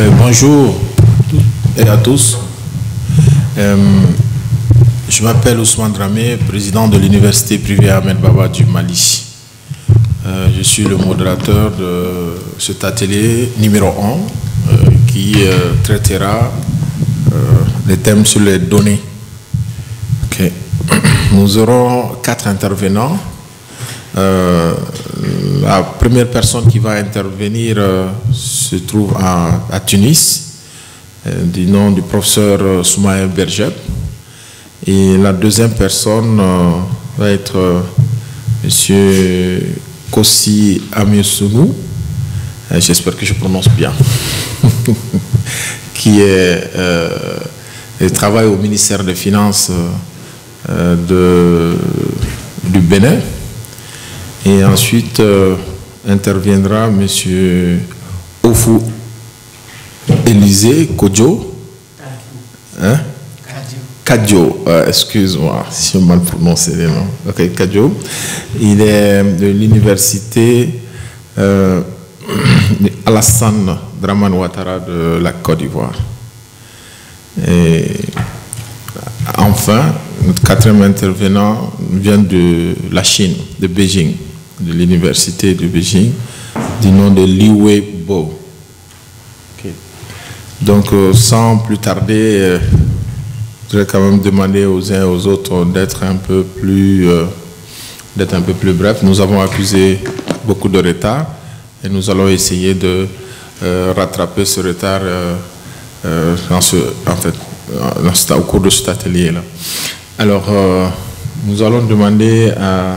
Euh, bonjour et à tous. Euh, je m'appelle Ousmane Dramé, président de l'université privée Ahmed Baba du Mali. Euh, je suis le modérateur de cet atelier numéro 1 qui traitera les thèmes sur les données. Nous aurons quatre intervenants. La première personne qui va intervenir se trouve à, Tunis, euh, du nom du professeur euh, Soumaïa Berger. Et la deuxième personne euh, va être M. Kossi Amiosugou, j'espère que je prononce bien, qui est, travaille au ministère des Finances du Bénin. Et ensuite interviendra M. Ofu Élysée Kodjo. Hein? Kadjo, euh, excuse-moi si je mal prononcé les noms. Ok, Kadjo. Il est de l'université euh, Alassane Draman Ouattara de la Côte d'Ivoire. Et enfin, notre quatrième intervenant vient de la Chine, de Beijing, de l'université de Beijing du nom de Liu Bo. Donc, euh, sans plus tarder, euh, je vais quand même demander aux uns et aux autres d'être un peu plus, euh, d'être un peu plus bref. Nous avons accusé beaucoup de retard et nous allons essayer de rattraper ce retard en fait, au cours de cet atelier-là. Alors, nous allons demander à euh,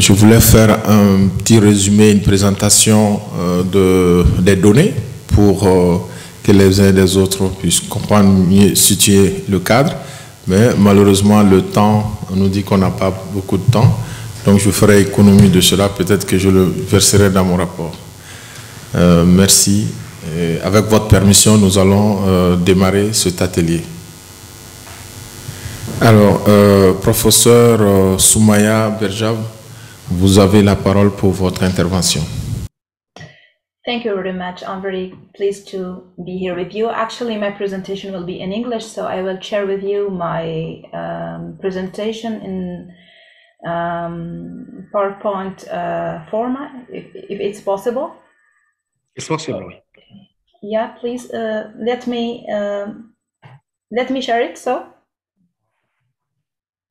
je voulais faire un petit résumé, une présentation euh, de, des données pour euh, que les uns et les autres puissent comprendre mieux, situer le cadre. Mais malheureusement, le temps on nous dit qu'on n'a pas beaucoup de temps. Donc je ferai économie de cela. Peut-être que je le verserai dans mon rapport. merci. avec votre permission, nous allons démarrer cet atelier. Alors, professeur Soumaya Berjab, Vous avez la parole pour votre intervention. Thank you very much. I'm very pleased to be here with you. Actually, my presentation will be in English, so I will share with you my um, presentation in um, PowerPoint uh, format, if, if, it's possible. It's possible. Yeah, please uh, let me uh, let me share it. So.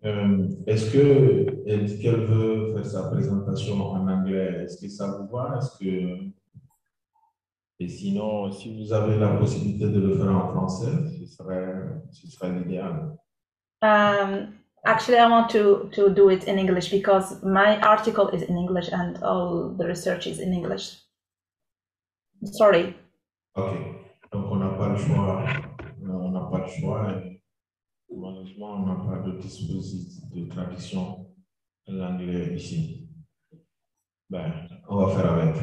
Euh, est-ce que elle dit qu'elle veut faire sa présentation en anglais? Est-ce que ça vous va? Est-ce que et sinon, si vous avez la possibilité de le faire en français, ce serait, ce serait l'idéal. Um, actually, I want to, to do it in English because my article is in English and all the research is in English. Sorry. Ok. Donc, on n'a pas le choix. On n'a pas le choix. Malheureusement, on n'a pas de dispositif de traduction en l'anglais ici. Ben, on va faire avec.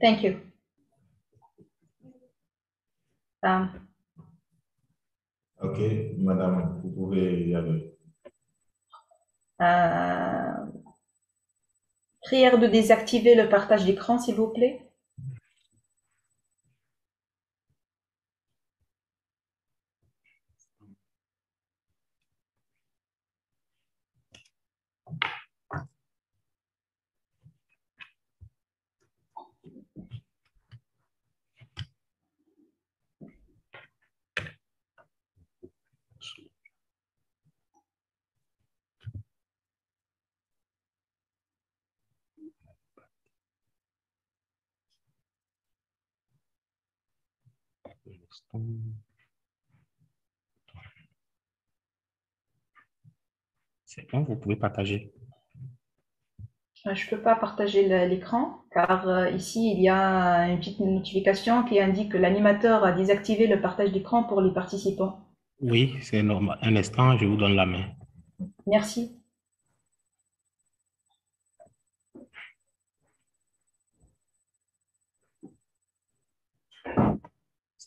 Thank you. Um, ok, madame, vous pouvez y aller. Euh, prière de désactiver le partage d'écran, s'il vous plaît. C'est bon, vous pouvez partager. Je ne peux pas partager l'écran car euh, ici il y a une petite notification qui indique que l'animateur a désactivé le partage d'écran pour les participants. Oui, c'est normal. Un instant, je vous donne la main. Merci.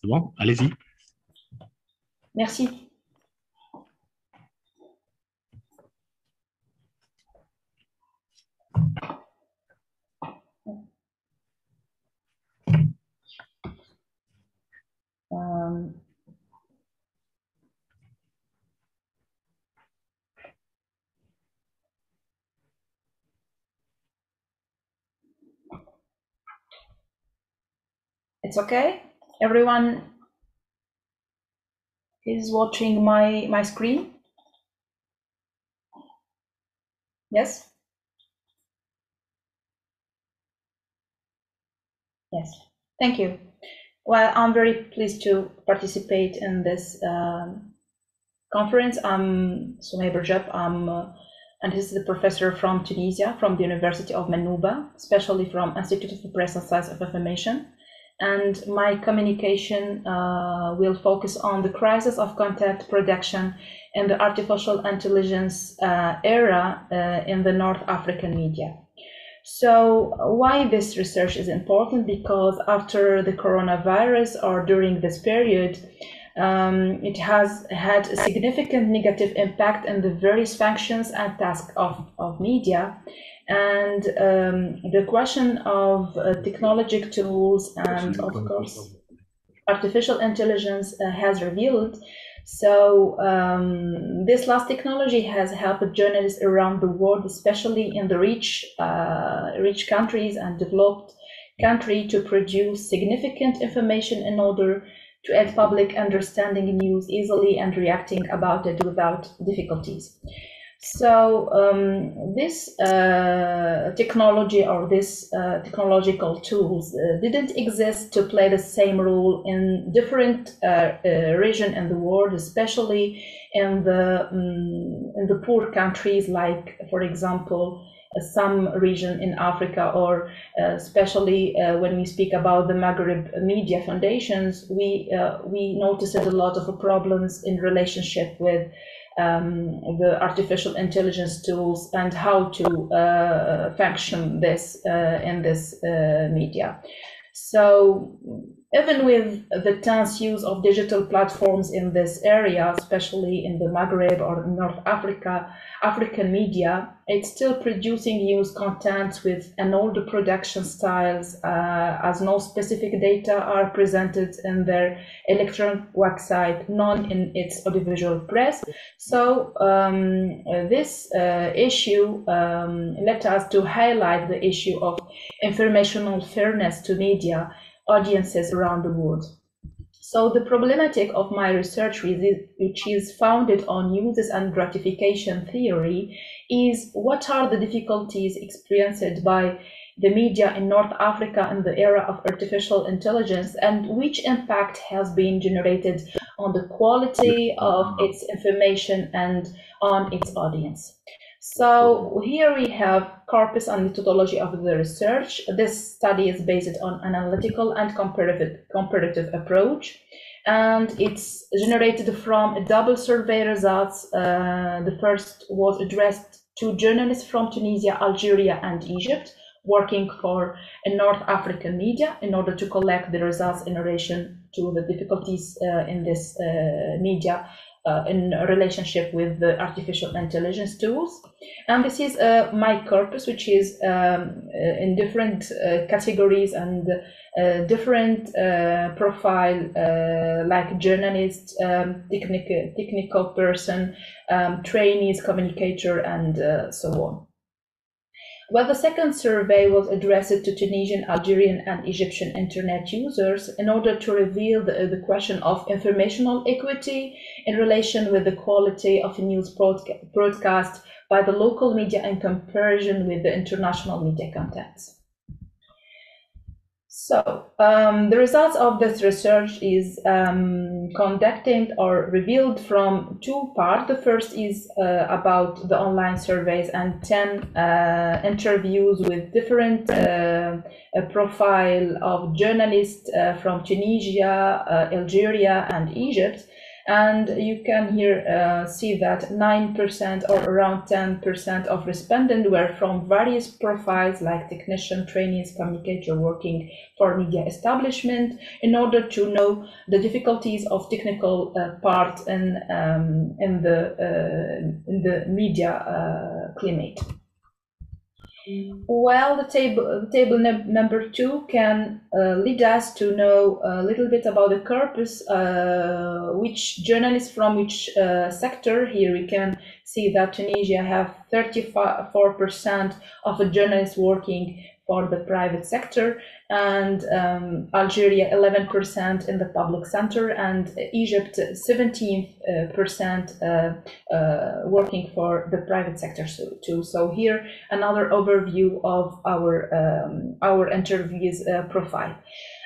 C'est bon? Allez-y. Merci. Euh, It's okay? Everyone is watching my, my screen? Yes? Yes, thank you. Well, I'm very pleased to participate in this um, conference. I'm Soumaya Berjab. I'm uh, and this is a professor from Tunisia, from the University of Manouba, especially from Institute of the Press and Science of Information. And my communication uh, will focus on the crisis of content production in the artificial intelligence uh, era uh, in the North African media. So why this research is important? Because after the coronavirus or during this period, um, it has had a significant negative impact on the various functions and tasks of, of media. And um, the question of uh, technological tools and, of course, artificial intelligence uh, has revealed. So, um, this last technology has helped journalists around the world, especially in the rich, uh, rich countries and developed country, to produce significant information in order to aid public understanding news easily and reacting about it without difficulties. So um, this uh, technology or this uh, technological tools uh, didn't exist to play the same role in different uh, uh, region in the world, especially in the um, in the poor countries, like for example some region in Africa, or uh, especially uh, when we speak about the Maghreb media foundations, we uh, we noticed a lot of problems in relationship with um, the artificial intelligence tools and how to uh, function this uh, in this uh, media. So even with the tense use of digital platforms in this area, especially in the Maghreb or North Africa, African media, it's still producing news content with an older production styles, uh, as no specific data are presented in their electronic website, none in its audiovisual press. So um, this uh, issue um, led us to highlight the issue of informational fairness to media audiences around the world. So the problematic of my research, which is founded on uses and gratification theory, is what are the difficulties experienced by the media in North Africa in the era of artificial intelligence and which impact has been generated on the quality of its information and on its audience. So here we have corpus and methodology of the research. This study is based on analytical and comparative, comparative approach. And it's generated from a double survey results. Uh, the first was addressed to journalists from Tunisia, Algeria, and Egypt, working for a North African media in order to collect the results in relation to the difficulties uh, in this uh, media uh, in relationship with the artificial intelligence tools. And this is uh, my corpus, which is um, uh, in different uh, categories and uh, different uh, profile, like journalist, um, technical, technical person, um, trainees, communicator, and so on. Well, the second survey was addressed to Tunisian, Algerian, and Egyptian internet users in order to reveal the, the question of informational equity in relation with the quality of news broadcast by the local media in comparison with the international media contents. So um, the results of this research is um, conducted or revealed from two parts. The first is uh, about the online surveys and 10 uh, interviews with different uh, profile of journalists uh, from Tunisia, uh, Algeria, and Egypt and you can here uh, see that 9% or around 10% of respondents were from various profiles like technician, trainees, communicator working for media establishment in order to know the difficulties of technical uh, part in, um, in, the, uh, in the media uh, climate. Well, the table, the table number two can uh, lead us to know a little bit about the corpus, uh, which journalists from which uh, sector. Here we can see that Tunisia have 34% of the journalists working for the private sector, and um, Algeria 11% in the public sector, and Egypt 17% uh, uh, working for the private sector too. So here another overview of our um, our interviews uh, profile.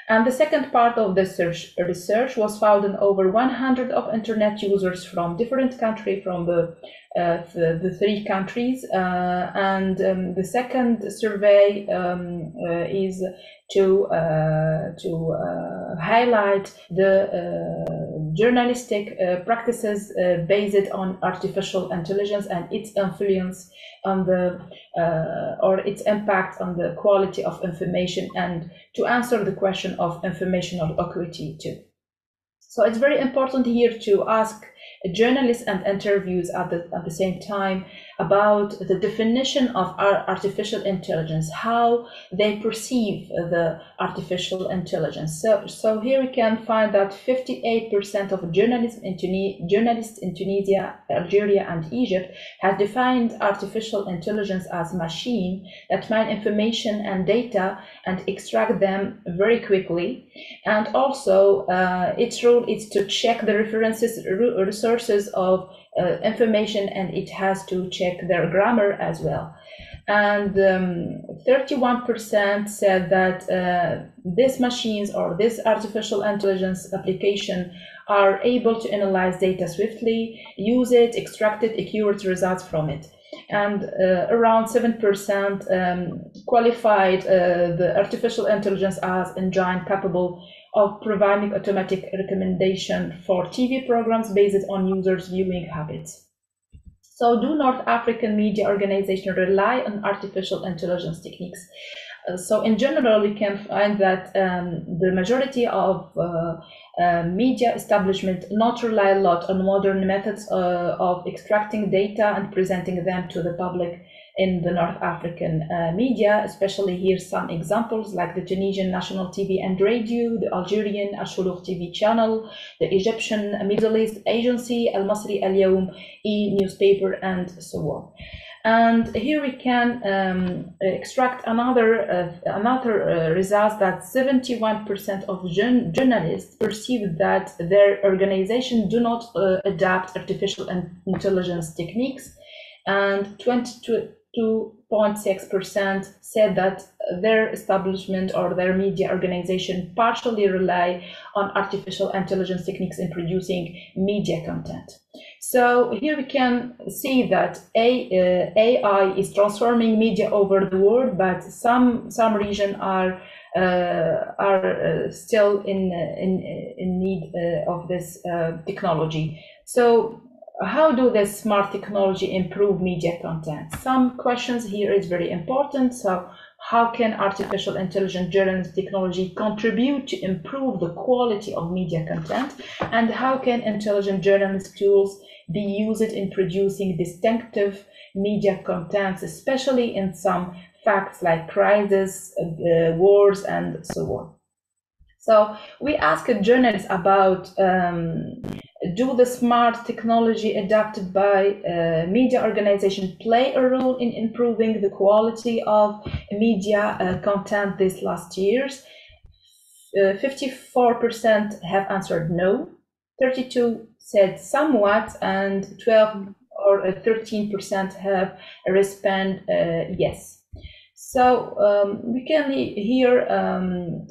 And the second part of the search, research was found in over 100 of internet users from different countries, from the, uh, the, the, three countries. Uh, and um, the second survey um, uh, is to, uh, to uh, highlight the uh, journalistic practices based on artificial intelligence and its influence on the uh, or its impact on the quality of information and to answer the question of informational equity too. So it's very important here to ask journalists and interviews at the, at the same time about the definition of artificial intelligence, how they perceive the artificial intelligence. So, so here we can find that 58% of journalists in, Tunis, journalists in Tunisia, Algeria, and Egypt has defined artificial intelligence as machine that mine information and data and extract them very quickly. And also, uh, its role is to check the references, resources of uh, information and it has to check their grammar as well. And 31% um, said that uh, these machines or this artificial intelligence application are able to analyze data swiftly, use it, extract it, accurate results from it. And uh, around 7% um, qualified uh, the artificial intelligence as engine capable of providing automatic recommendation for TV programs based on users' viewing habits. So do North African media organizations rely on artificial intelligence techniques? Uh, so in general, we can find that um, the majority of uh, uh, media establishment not rely a lot on modern methods uh, of extracting data and presenting them to the public in the North African uh, media, especially here some examples like the Tunisian National TV and Radio, the Algerian Ashuluk TV channel, the Egyptian Middle East Agency, Al Masri Al Yawm e newspaper, and so on. And here we can um, extract another uh, another uh, result that 71% of journalists perceive that their organization do not uh, adapt artificial intelligence techniques, and 22 2.6% said that their establishment or their media organization partially rely on artificial intelligence techniques in producing media content. So here we can see that A, uh, AI is transforming media over the world, but some some regions are uh, are uh, still in in in need uh, of this technology. So how do the smart technology improve media content? Some questions here is very important. So how can artificial intelligence journalism technology contribute to improve the quality of media content? And how can intelligent journalist tools be used in producing distinctive media contents, especially in some facts like crisis, uh, wars, and so on? So we asked journalists about um, do the smart technology adapted by uh, media organization play a role in improving the quality of media uh, content these last years? 54% uh, have answered no, 32 said somewhat, and 12 or 13% uh, have responded uh, yes. So um, we can here um,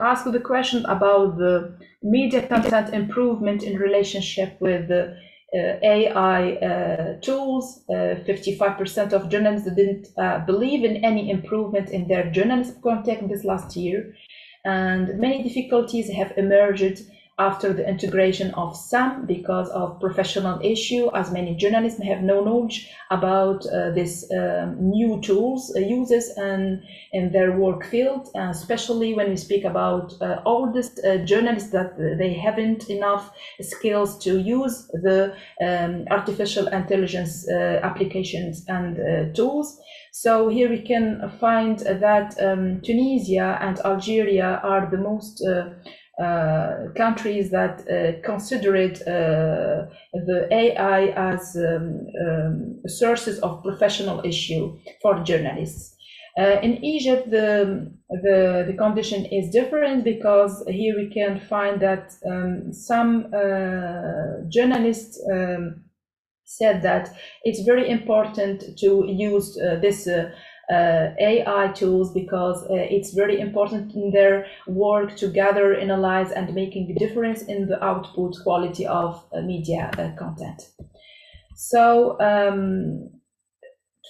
ask the question about the media content improvement in relationship with uh, AI uh, tools. 55% uh, of journalists didn't believe in any improvement in their journalism content this last year. And many difficulties have emerged after the integration of some because of professional issue as many journalists have no knowledge about uh, um, new tools uh, uses and in their work field uh, especially when we speak about uh, oldest uh, journalists that they haven't enough skills to use the um, artificial intelligence uh, applications and tools. So here we can find that um, Tunisia and Algeria are the most uh, countries that uh, considered uh, the AI as um, um, sources of professional issue for journalists. Uh, in Egypt, the, the, the condition is different because here we can find that um, some uh, journalists um, said that it's very important to use this AI tools because uh, it's very important in their work to gather, analyze, and making a difference in the output quality of media content. So um,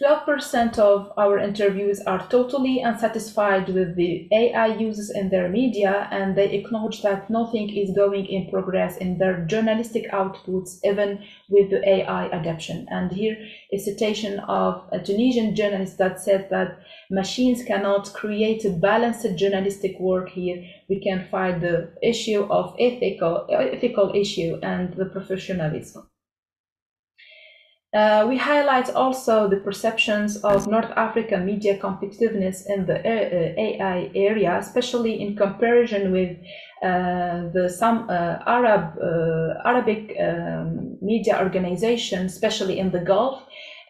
12% of our interviews are totally unsatisfied with the AI uses in their media, and they acknowledge that nothing is going in progress in their journalistic outputs, even with the AI adoption. And here a citation of a Tunisian journalist that said that machines cannot create a balanced journalistic work here. We can find the issue of ethical, ethical issue and the professionalism. Uh, we highlight also the perceptions of North African media competitiveness in the uh, AI area, especially in comparison with uh, the some uh, Arab uh, Arabic um, media organizations, especially in the Gulf,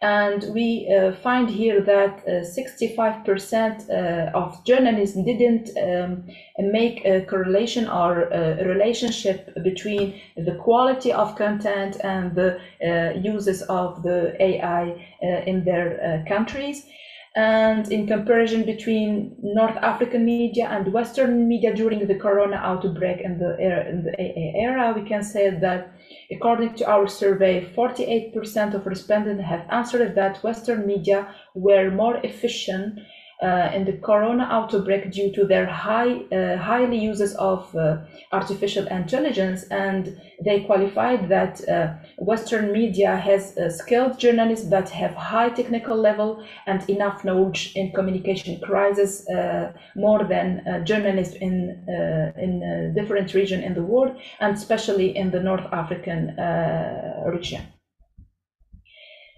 and we uh, find here that 65% uh, uh, of journalists didn't um, make a correlation or a relationship between the quality of content and the uses of the AI in their countries. And in comparison between North African media and Western media during the Corona outbreak in the era, in the era we can say that according to our survey, 48% of respondents have answered that Western media were more efficient in the corona outbreak due to their high, uh, highly uses of uh, artificial intelligence. And they qualified that uh, Western media has uh, skilled journalists that have high technical level and enough knowledge in communication crisis, uh, more than journalists in, in different region in the world, and especially in the North African region.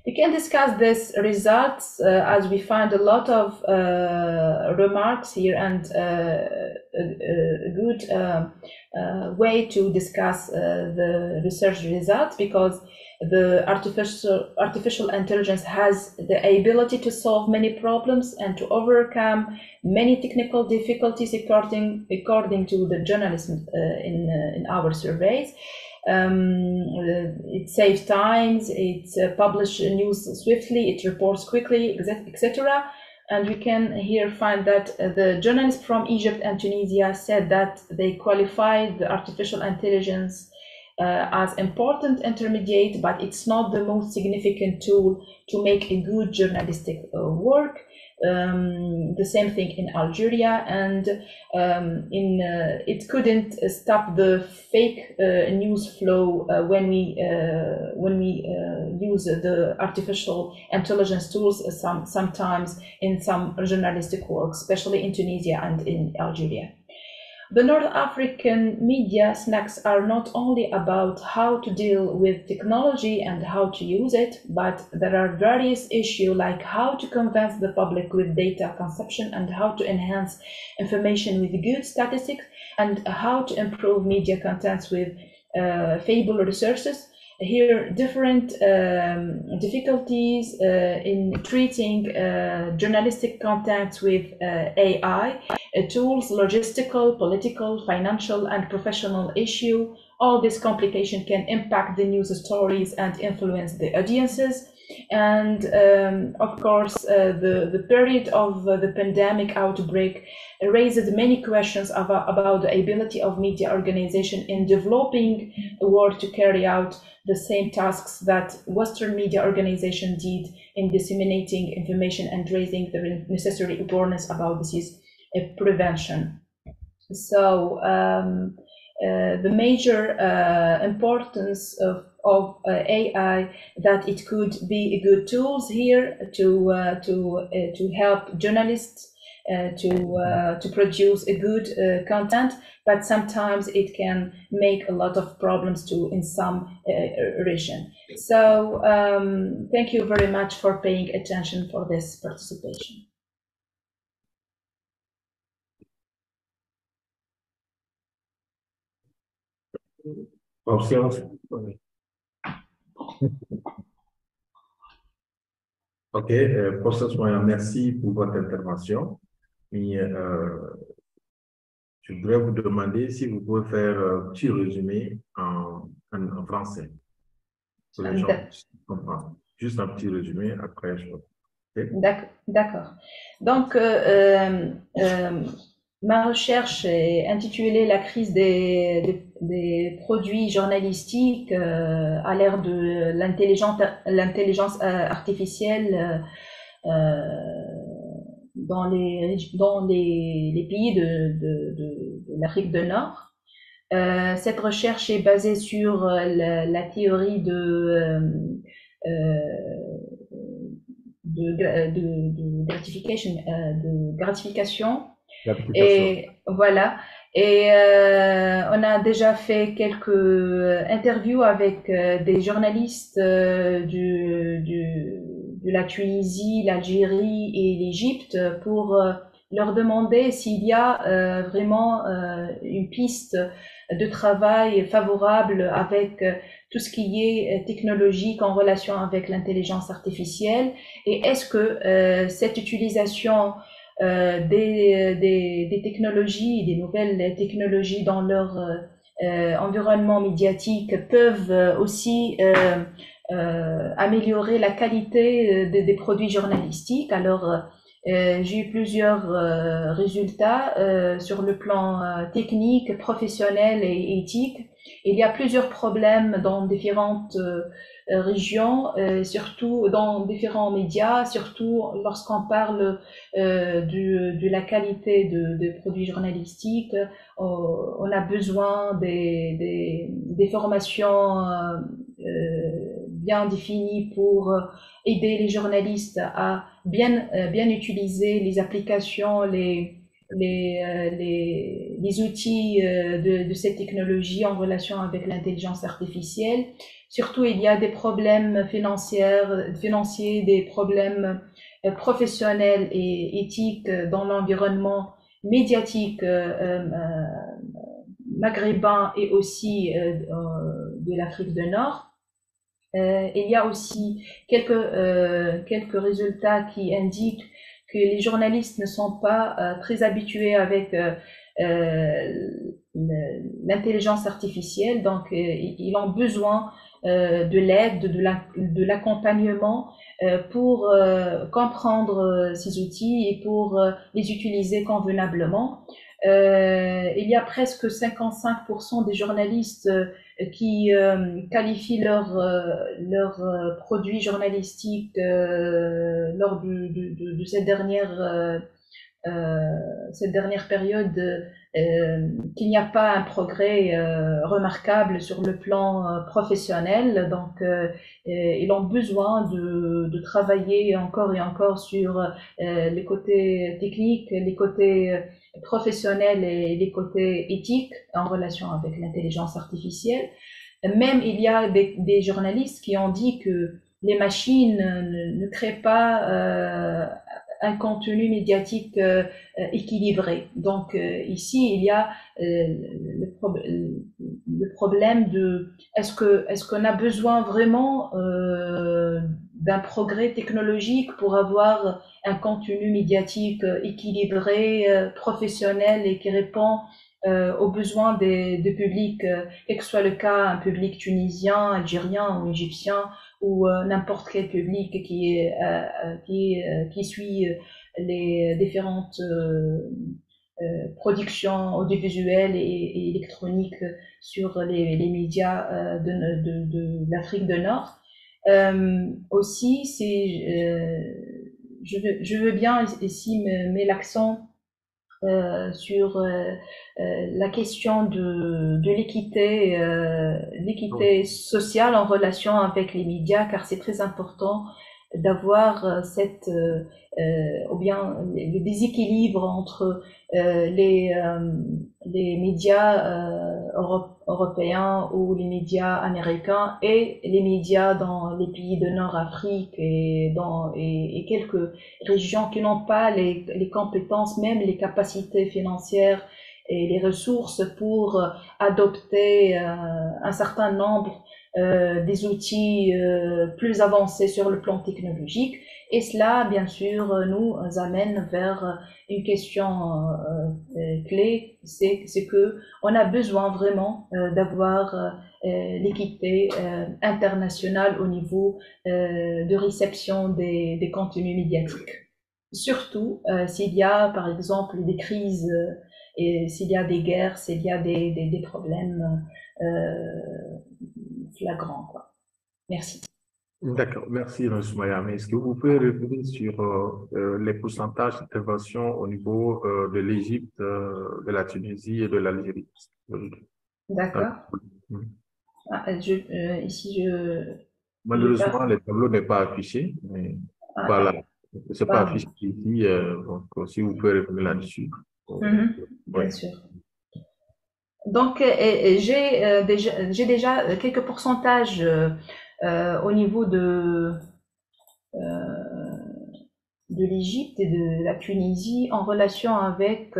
We can discuss this results uh, as we find a lot of uh, remarks here and uh, a, a, good uh, uh, way to discuss uh, the research results because the artificial artificial intelligence has the ability to solve many problems and to overcome many technical difficulties according according to the journalism in in our surveys um, it saves times, it uh, publishes news swiftly, it reports quickly, etc. And you can here find that uh, the journalists from Egypt and Tunisia said that they qualified the artificial intelligence uh, as important intermediate, but it's not the most significant tool to make a good journalistic uh, work. Um, the same thing in Algeria, and um, in uh, it couldn't stop the fake uh, news flow uh, when we uh, when we uh, use the artificial intelligence tools. some sometimes in some journalistic work, especially in Tunisia and in Algeria. The North African media snacks are not only about how to deal with technology and how to use it, but there are various issues like how to convince the public with data consumption and how to enhance information with good statistics and how to improve media contents with uh, fable resources here different um, difficulties uh, in treating uh, journalistic content with uh, AI, uh, tools, logistical, political, financial, and professional issue. All this complication can impact the news stories and influence the audiences. And um, of course, uh, the, the period of uh, the pandemic outbreak raises many questions about, about the ability of media organization in developing a work to carry out the same tasks that Western media organization did in disseminating information and raising the necessary awareness about disease uh, prevention. So um, uh, the major uh, importance of, of uh, AI that it could be a good tools here to uh, to uh, to help journalists uh, to uh, to produce a good uh, content, but sometimes it can make a lot of problems too in some region. So um, thank you very much for paying attention for this participation. Ok, euh, professeur Soya, merci pour votre intervention. Et, euh, je voudrais vous demander si vous pouvez faire un petit résumé en, en, en français. Pour les gens comprennent. Juste un petit résumé, après je... Okay. D'accord. Donc, euh, euh, ma recherche est intitulée La crise des, des, des produits journalistiques euh, à l'ère de l'intelligence artificielle dans les, dans les, les pays de, de, de, de l'Afrique du Nord. Euh, cette recherche est basée sur la, la théorie euh, de, gratification, de gratification. Et voilà. Et euh, on a déjà fait quelques interviews avec euh, des journalistes euh, du, du, de la Tunisie, l'Algérie et l'Égypte pour leur demander s'il y a vraiment une piste de travail favorable avec tout ce qui est technologique en relation avec l'intelligence artificielle. Et est-ce que cette utilisation euh, des, des, des, technologies, des nouvelles technologies dans leur euh, environnement médiatique peuvent aussi euh, améliorer la qualité des, des produits journalistiques. Alors, j'ai eu plusieurs résultats sur le plan technique, professionnel et éthique. Il y a plusieurs problèmes dans différentes euh, régions, euh, surtout dans différents médias, surtout lorsqu'on parle euh, de, la qualité de, de produits journalistiques. on a besoin des, des, des formations bien définies pour aider les journalistes à bien, bien utiliser les applications, les, les, les, les, outils de, de cette technologie en relation avec l'intelligence artificielle Surtout, il y a des problèmes financiers, financiers des problèmes euh, professionnels et éthiques dans l'environnement médiatique euh, euh, maghrébin et aussi de l'Afrique du Nord. Il y a aussi quelques, quelques résultats qui indiquent que les journalistes ne sont pas très habitués avec l'intelligence artificielle, donc ils ont besoin euh, de l'aide, de l'accompagnement euh, pour euh, comprendre ces outils et pour les utiliser convenablement. il y a presque 55% des journalistes qui qualifient leurs leur produits journalistiques lors de, de, de, cette dernière cette dernière période euh, qu'il n'y a pas un progrès euh, remarquable sur le plan euh, professionnel. Donc, ils ont besoin de, de, travailler encore et encore sur les côtés techniques, les côtés professionnels et les côtés éthiques en relation avec l'intelligence artificielle. Même il y a des, des, journalistes qui ont dit que les machines ne, ne créent pas euh, un contenu médiatique euh, euh, équilibré. Donc euh, ici, il y a le, le, problème de est-ce que est-ce qu'on a besoin vraiment d'un progrès technologique pour avoir un contenu médiatique équilibré, professionnel et qui répond aux besoins des, des publics, quel que soit le cas, un public tunisien, algérien ou égyptien ou euh, n'importe quel public qui, est, euh, euh, qui, qui suit les différentes productions audiovisuelles et, électroniques sur les, les médias de, de, de l'Afrique du Nord. aussi, c'est, je, veux, je veux bien ici mettre l'accent euh, sur euh, euh, la question de, de l'équité, l'équité sociale en relation avec les médias, car c'est très important d'avoir cette ou bien le déséquilibre entre les, les médias européens ou les médias américains et les médias dans les pays de Nord-Afrique et dans et, quelques régions qui n'ont pas les, les, compétences, même les capacités financières et les ressources pour adopter euh, un certain nombre des outils plus avancés sur le plan technologique. Et cela, bien sûr, nous amène vers une question clé, c'est que on a besoin vraiment d'avoir l'équité internationale au niveau de réception des, des contenus médiatiques. Surtout s'il y a, par exemple, des crises et s'il y a des guerres, s'il y a des, des, des problèmes euh, flagrants. Quoi. Merci. D'accord, merci Soumaya. Mais est-ce que vous pouvez revenir sur euh, euh les pourcentages d'intervention au niveau euh, de l'Égypte, euh, de la Tunisie et de l'Algérie? D'accord. Ah, je, ici, je. Malheureusement, le tableau n'est pas affiché. Mais ah, voilà, c'est pas affiché ici. donc, si vous pouvez revenir là-dessus. Mhm, bien sûr. Donc, j'ai euh, déjà, déjà quelques pourcentages euh, au niveau de, euh, de l'Égypte et de la Tunisie en relation avec,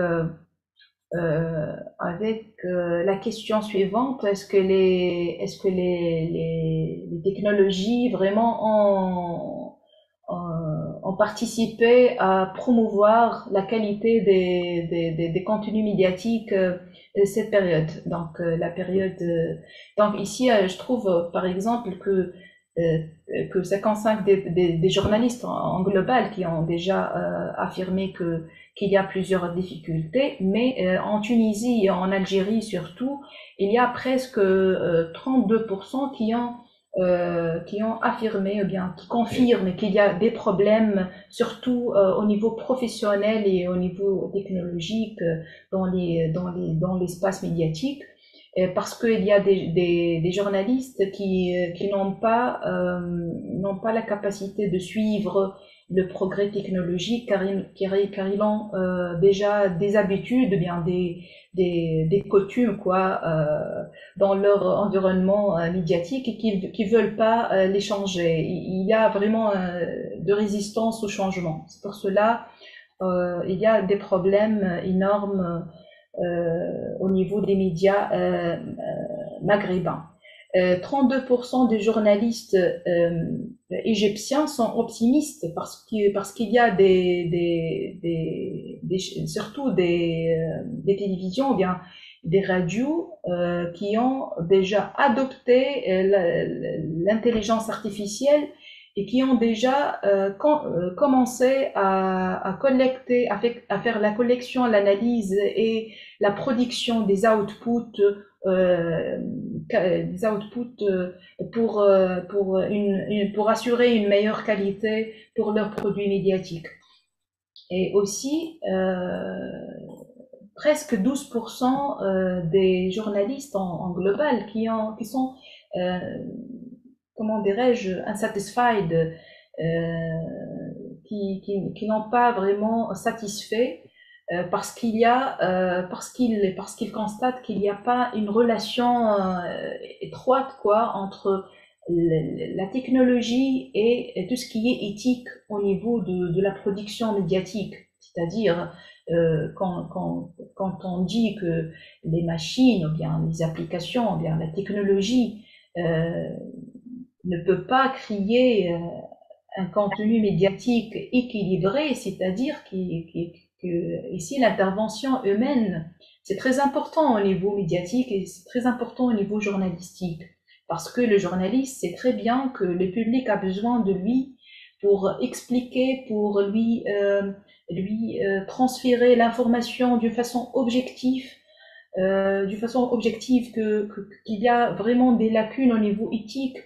avec la question suivante. Est-ce que les, est-ce que les, les, les technologies vraiment ont ont participé à promouvoir la qualité des, des, des, contenus médiatiques euh, cette période. Donc euh, la période. Euh, donc ici, je trouve par exemple que que 55 des, des, journalistes en, global qui ont déjà affirmé que qu'il y a plusieurs difficultés, mais en Tunisie et en Algérie surtout, il y a presque 32% qui ont euh, qui ont affirmé, ou bien qui confirment qu'il y a des problèmes, surtout euh, au niveau professionnel et au niveau technologique euh, dans les dans les dans l'espace médiatique, parce qu'il y a des, des, des, journalistes qui qui n'ont pas n'ont pas la capacité de suivre le progrès technologique car ils, ont déjà des habitudes, bien des coutumes quoi euh, dans leur environnement euh, médiatique et qui qui veulent pas euh, les changer. Il, y a vraiment euh, de résistance au changement. C'est pour cela il y a des problèmes énormes au niveau des médias maghrébins. 32% des journalistes égyptiens sont optimistes parce qu'il parce qu'il y a des, des, des, surtout des, euh, des télévisions bien des radios euh, qui ont déjà adopté euh, l'intelligence artificielle et qui ont déjà euh, commencé à, à collecter, à, faire la collection, l'analyse et la production des outputs euh, des outputs euh, pour, euh, pour, une, pour assurer une meilleure qualité pour leurs produits médiatiques. Et aussi, presque 12% des journalistes en, global qui, ont, qui sont, comment dirais-je, unsatisfied, qui, qui, qui n'ont pas vraiment satisfait euh, parce qu'il y a euh, parce qu'il parce qu'il constate qu'il n'y a pas une relation euh, étroite quoi entre la technologie et, tout ce qui est éthique au niveau de, de la production médiatique. C'est-à-dire euh, quand, quand, quand on dit que les machines ou bien les applications ou bien la technologie euh, ne peut pas créer un contenu médiatique équilibré, c'est-à-dire qui, qui, que ici l'intervention humaine, c'est très important au niveau médiatique et c'est très important au niveau journalistique. Parce que le journaliste sait très bien que le public a besoin de lui pour expliquer, pour lui, euh, lui euh, transférer l'information d'une façon objective, euh, d'une façon objective que qu'il y a vraiment des lacunes au niveau éthique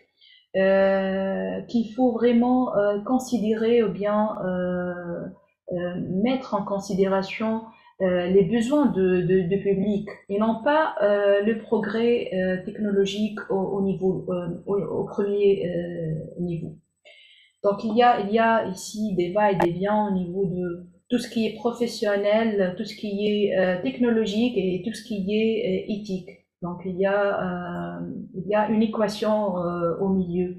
euh, qu'il faut vraiment euh, considérer ou bien euh, mettre en considération euh, les besoins de, public et non pas euh, le progrès technologique au, premier niveau. Donc il y a ici des va et des viens au niveau de tout ce qui est professionnel, tout ce qui est technologique et tout ce qui est éthique. Donc il y a une équation au milieu.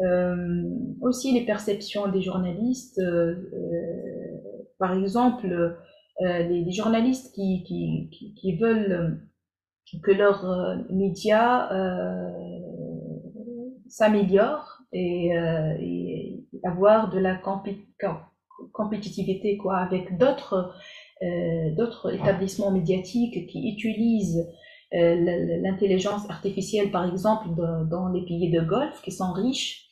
Euh, aussi les perceptions des journalistes, euh, euh, par exemple, les, les, journalistes qui, qui, qui, qui, veulent que leurs médias s'améliore et, et, avoir de la compétitivité quoi, avec d'autres d'autres établissements médiatiques qui utilisent l'intelligence artificielle, par exemple, dans les pays de Golfe, qui sont riches.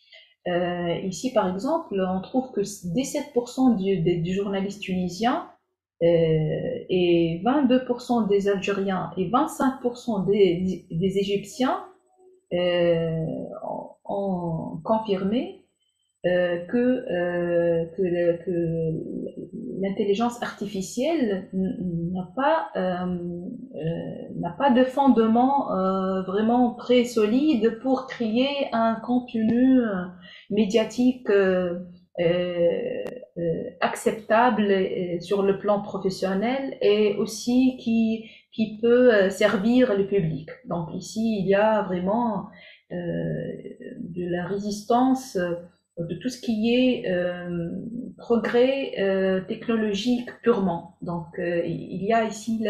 Euh, ici, par exemple, on trouve que 17% du, du, journalistes tunisiens euh, et 22% des Algériens et 25% des, des Égyptiens euh, ont confirmé euh, que, euh, que, que l'intelligence artificielle n'a pas, euh, n'a pas de fondement vraiment très solide pour créer un contenu médiatique acceptable sur le plan professionnel et aussi qui, qui peut servir le public. Donc ici, il y a vraiment de la résistance de tout ce qui est euh, progrès euh, technologique purement. Donc, euh, il y a ici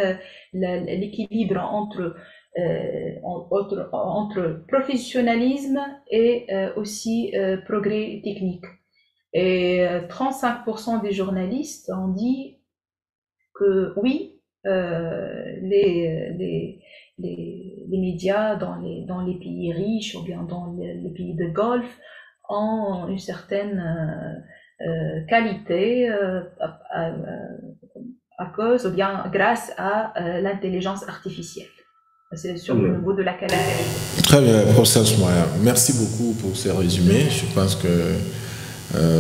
l'équilibre entre, entre, entre, professionnalisme et aussi progrès technique. Et 35% des journalistes ont dit que oui, les, les, les, les, médias dans les, dans les pays riches ou bien dans les pays de Golfe ont une certaine euh, euh, qualité euh, à, cause ou bien grâce à l'intelligence artificielle. C'est sur le niveau de la qualité. Très bien, professeur Soumaya. Merci beaucoup pour ces résumés. Je pense que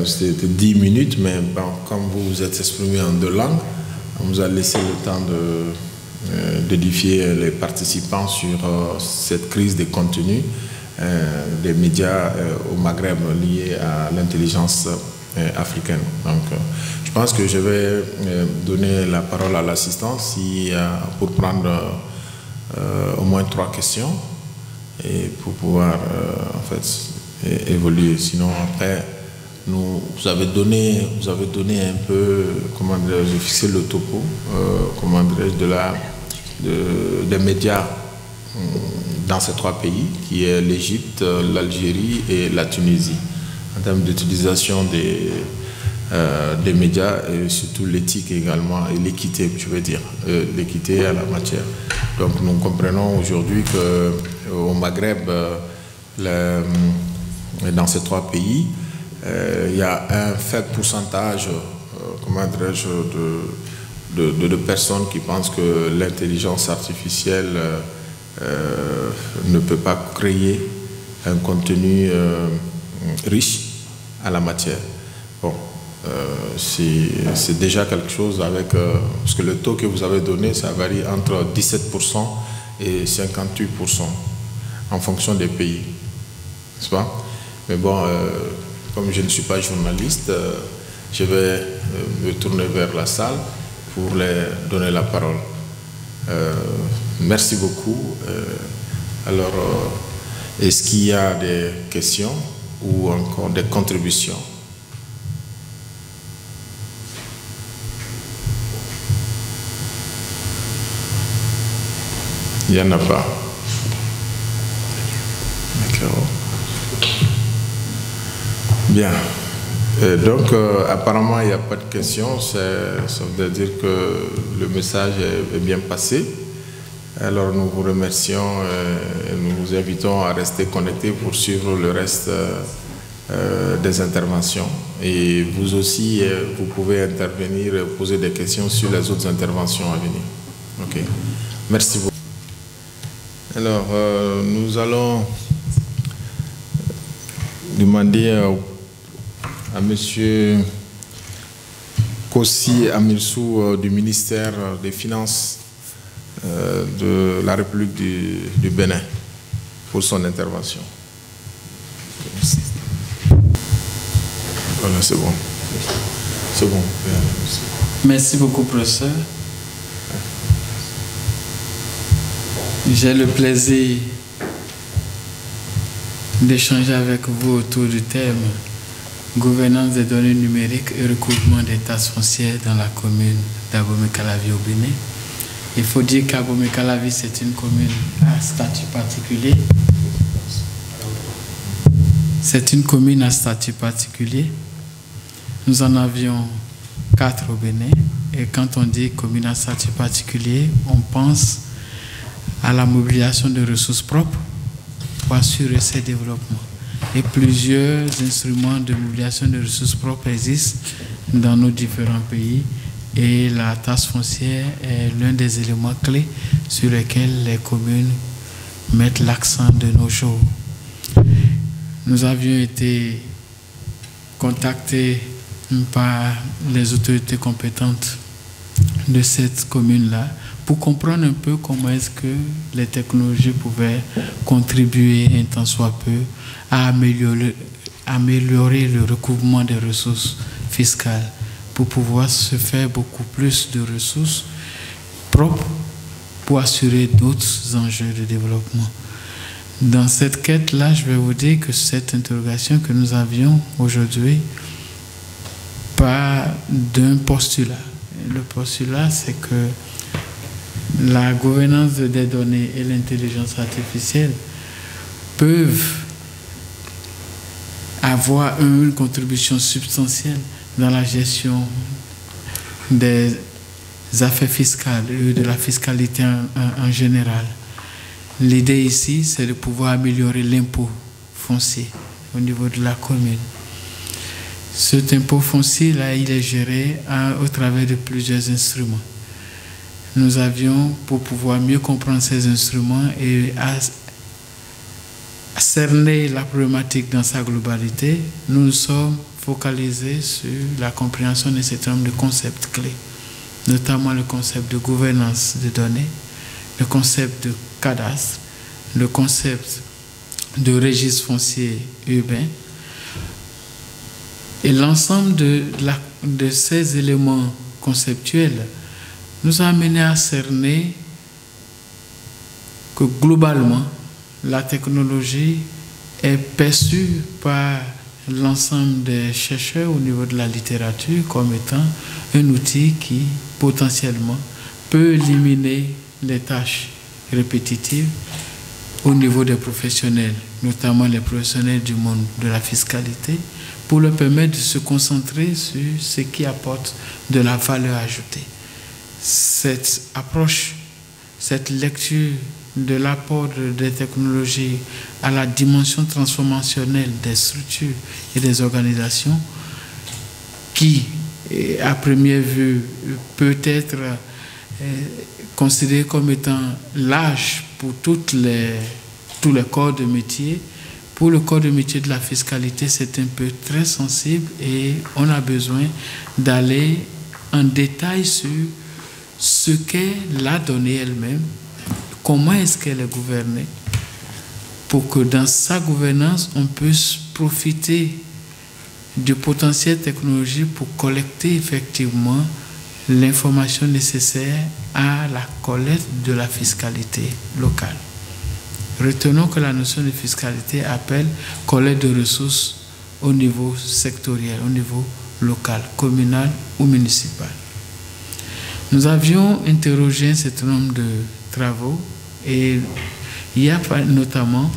c'était 10 minutes, mais bon, comme vous vous êtes exprimé en deux langues, on vous a laissé le temps de, d'édifier les participants sur cette crise des contenus des médias euh, au Maghreb liés à l'intelligence euh, africaine. Donc, je pense que je vais donner la parole à l'assistant si, pour prendre au moins trois questions et pour pouvoir en fait évoluer. Sinon après vous avez donné, vous avez donné un peu, comment dirais-je, fixé le topo, comment dirais-je, de la, de, des médias dans ces trois pays, qui est l'Égypte, l'Algérie et la Tunisie, en termes d'utilisation des, euh, des médias et surtout l'éthique également et l'équité, je veux dire, euh, l'équité à la matière. Donc nous comprenons aujourd'hui qu'au euh, Maghreb, dans ces trois pays, il y a un faible pourcentage, comment de, de, de, personnes qui pensent que l'intelligence artificielle euh, ne peut pas créer un contenu euh, riche à la matière. Bon, euh, c'est déjà quelque chose avec... parce que le taux que vous avez donné, ça varie entre 17% et 58% en fonction des pays. N'est-ce pas? Mais bon, comme je ne suis pas journaliste, je vais me tourner vers la salle pour les donner la parole. Merci beaucoup. Euh, alors, euh, est-ce qu'il y a des questions ou encore des contributions? Il n'y en a pas. Bien. Donc, euh, apparemment, il n'y a pas de questions. Ça veut dire que le message est bien passé. Alors nous vous remercions euh, et nous vous invitons à rester connectés pour suivre le reste euh, euh, des interventions. Et vous aussi, vous pouvez intervenir et poser des questions sur les autres interventions à venir. Ok. Merci beaucoup. Alors, nous allons demander à Monsieur Kossi Amirsou du ministère des Finances euh, de la République du, Bénin pour son intervention. Voilà, c'est bon. C'est bon. Merci beaucoup, professeur. J'ai le plaisir d'échanger avec vous autour du thème gouvernance des données numériques et recouvrement des tasses foncières dans la commune d'Abomey-Calavi au Bénin. Il faut dire qu'Abomey-Calavi, c'est une commune à statut particulier. C'est une commune à statut particulier. Nous en avions quatre au Bénin. Et quand on dit commune à statut particulier, on pense à la mobilisation de ressources propres pour assurer ces développements. Et plusieurs instruments de mobilisation de ressources propres existent dans nos différents pays. Et la taxe foncière est l'un des éléments clés sur lesquels les communes mettent l'accent de nos jours. Nous avions été contactés par les autorités compétentes de cette commune-là pour comprendre un peu comment est-ce que les technologies pouvaient contribuer un tant soit peu à améliorer, le recouvrement des ressources fiscales pour pouvoir se faire beaucoup plus de ressources propres pour assurer d'autres enjeux de développement. Dans cette quête-là, je vais vous dire que cette interrogation que nous avions aujourd'hui part d'un postulat. Le postulat, c'est que la gouvernance des données et l'intelligence artificielle peuvent avoir une contribution substantielle dans la gestion des affaires fiscales et de la fiscalité en, général. L'idée ici, c'est de pouvoir améliorer l'impôt foncier au niveau de la commune. Cet impôt foncier, là, il est géré à, au travers de plusieurs instruments. Nous avions, pour pouvoir mieux comprendre ces instruments et cerner la problématique dans sa globalité, nous nous sommes focalisés sur la compréhension de certain nombre de concepts clés, notamment le concept de gouvernance de données, le concept de cadastre, le concept de registre foncier urbain. Et l'ensemble de, de ces éléments conceptuels nous a amené à cerner que globalement, la technologie est perçue par l'ensemble des chercheurs au niveau de la littérature comme étant un outil qui potentiellement peut éliminer les tâches répétitives au niveau des professionnels, notamment les professionnels du monde de la fiscalité, pour leur permettre de se concentrer sur ce qui apporte de la valeur ajoutée. Cette approche, cette lecture de l'apport des technologies à la dimension transformationnelle des structures et des organisations qui, à première vue, peut être considéré comme étant large pour les, tous les corps de métier. Pour le corps de métier de la fiscalité, c'est un peu très sensible et on a besoin d'aller en détail sur ce qu'est la donnée elle-même, comment est-ce qu'elle est gouvernée, pour que dans sa gouvernance, on puisse profiter du potentiel technologique pour collecter effectivement l'information nécessaire à la collecte de la fiscalité locale. Retenons que la notion de fiscalité appelle collecte de ressources au niveau sectoriel, au niveau local, communal ou municipal. Nous avions interrogé un certain nombre de travaux et il y a notamment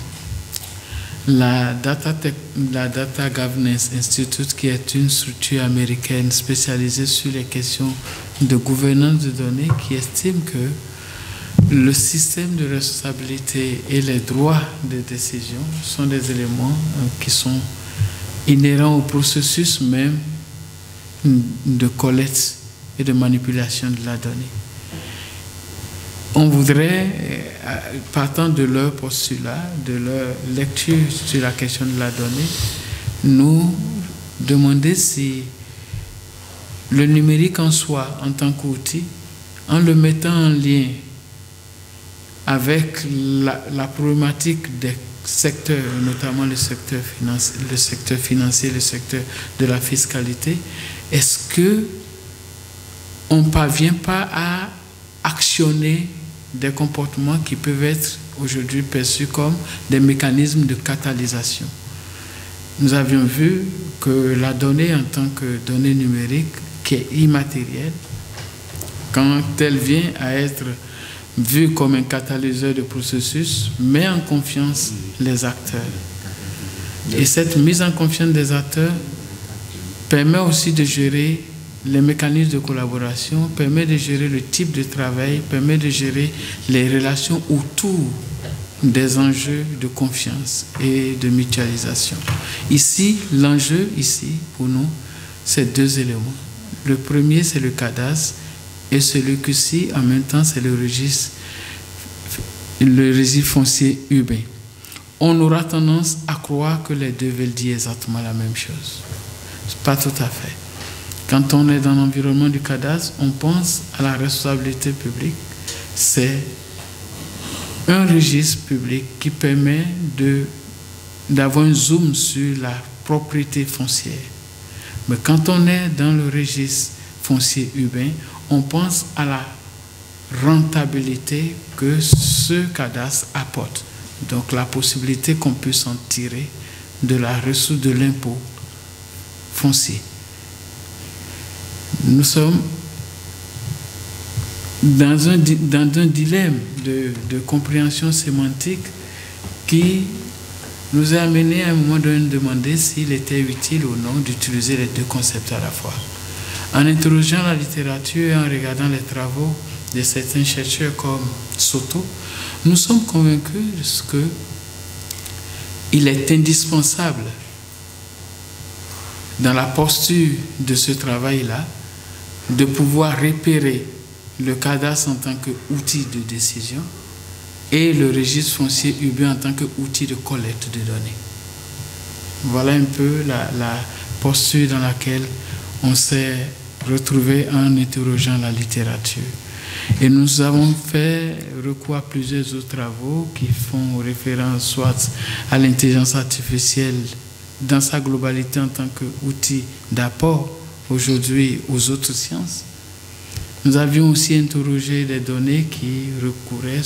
la Data, Tech, la Data Governance Institute, qui est une structure américaine spécialisée sur les questions de gouvernance de données, qui estime que le système de responsabilité et les droits de décision sont des éléments qui sont inhérents au processus même de collecte et de manipulation de la donnée. On voudrait, partant de leur postulat, de leur lecture sur la question de la donnée, nous demander si le numérique en soi, en tant qu'outil, en le mettant en lien avec la, problématique des secteurs, notamment le secteur, financier, le secteur financier, le secteur de la fiscalité, est-ce que on ne parvient pas à actionner des comportements qui peuvent être aujourd'hui perçus comme des mécanismes de catalysation. Nous avions vu que la donnée en tant que donnée numérique, qui est immatérielle, quand elle vient à être vue comme un catalyseur de processus, met en confiance les acteurs. Et cette mise en confiance des acteurs permet aussi de gérer les mécanismes de collaboration, permet de gérer le type de travail, permet de gérer les relations autour des enjeux de confiance et de mutualisation. Ici, l'enjeu, ici, pour nous, c'est deux éléments. Le premier, c'est le cadastre, et celui-ci, en même temps, c'est le registre, le registre foncier urbain. On aura tendance à croire que les deux veulent dire exactement la même chose. Pas tout à fait. Quand on est dans l'environnement du cadastre, on pense à la responsabilité publique. C'est un registre public qui permet d'avoir un zoom sur la propriété foncière. Mais quand on est dans le registre foncier urbain, on pense à la rentabilité que ce cadastre apporte. Donc la possibilité qu'on puisse en tirer de la ressource de l'impôt foncier. Nous sommes dans un, dans un dilemme de, compréhension sémantique qui nous a amené à un moment donné de demander s'il était utile ou non d'utiliser les deux concepts à la fois. En interrogeant la littérature et en regardant les travaux de certains chercheurs comme Soto, nous sommes convaincus que il est indispensable dans la posture de ce travail-là de pouvoir repérer le cadastre en tant qu'outil de décision et le registre foncier urbain en tant qu'outil de collecte de données. Voilà un peu la, la posture dans laquelle on s'est retrouvé en interrogeant la littérature. Et nous avons fait recours à plusieurs autres travaux qui font référence soit à l'intelligence artificielle dans sa globalité en tant qu'outil d'apport aujourd'hui aux autres sciences. Nous avions aussi interrogé des données qui recouraient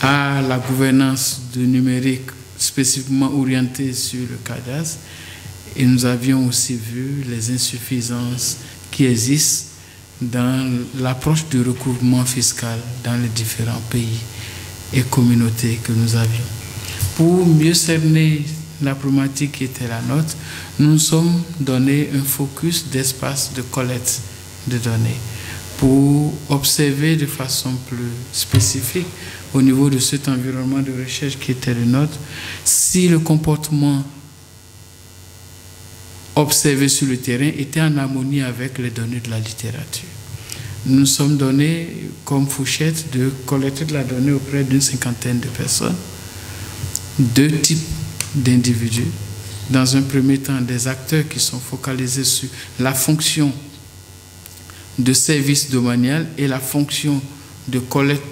à la gouvernance du numérique spécifiquement orientée sur le cadastre et nous avions aussi vu les insuffisances qui existent dans l'approche du recouvrement fiscal dans les différents pays et communautés que nous avions. Pour mieux cerner la problématique qui était la nôtre, nous nous sommes donné un focus d'espace de collecte de données pour observer de façon plus spécifique au niveau de cet environnement de recherche qui était le nôtre si le comportement observé sur le terrain était en harmonie avec les données de la littérature. Nous nous sommes donnés comme fourchette de collecter de la donnée auprès d'une cinquantaine de personnes, deux types d'individus. Dans un premier temps, des acteurs qui sont focalisés sur la fonction de service domanial et la fonction de collecte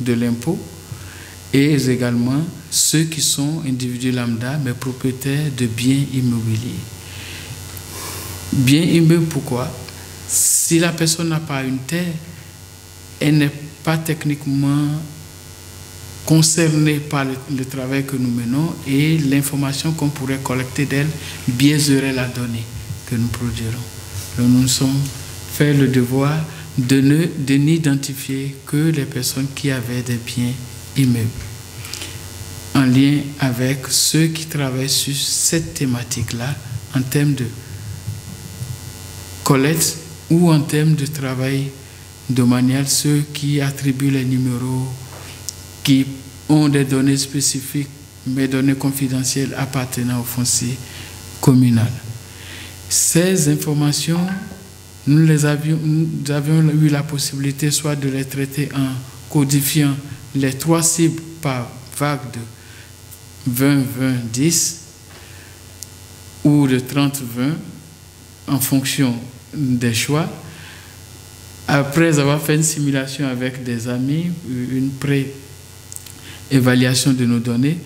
de l'impôt, et également ceux qui sont individus lambda, mais propriétaires de biens immobiliers. Bien immeuble, pourquoi? Si la personne n'a pas une terre, elle n'est pas techniquement concernée par le, travail que nous menons et l'information qu'on pourrait collecter d'elle biaiserait la donnée que nous produirons. Nous nous sommes fait le devoir de ne de n'identifier que les personnes qui avaient des biens immeubles en lien avec ceux qui travaillent sur cette thématique-là en termes de collecte ou en termes de travail domanial, ceux qui attribuent les numéros, qui ont des données spécifiques, mais données confidentielles appartenant au foncier communal. Ces informations, nous, les avions, nous avions eu la possibilité soit de les traiter en codifiant les trois cibles par vague de 20, 20, 10 ou de 30, 20 en fonction des choix. Après avoir fait une simulation avec des amis, une pré-évaluation de nos données,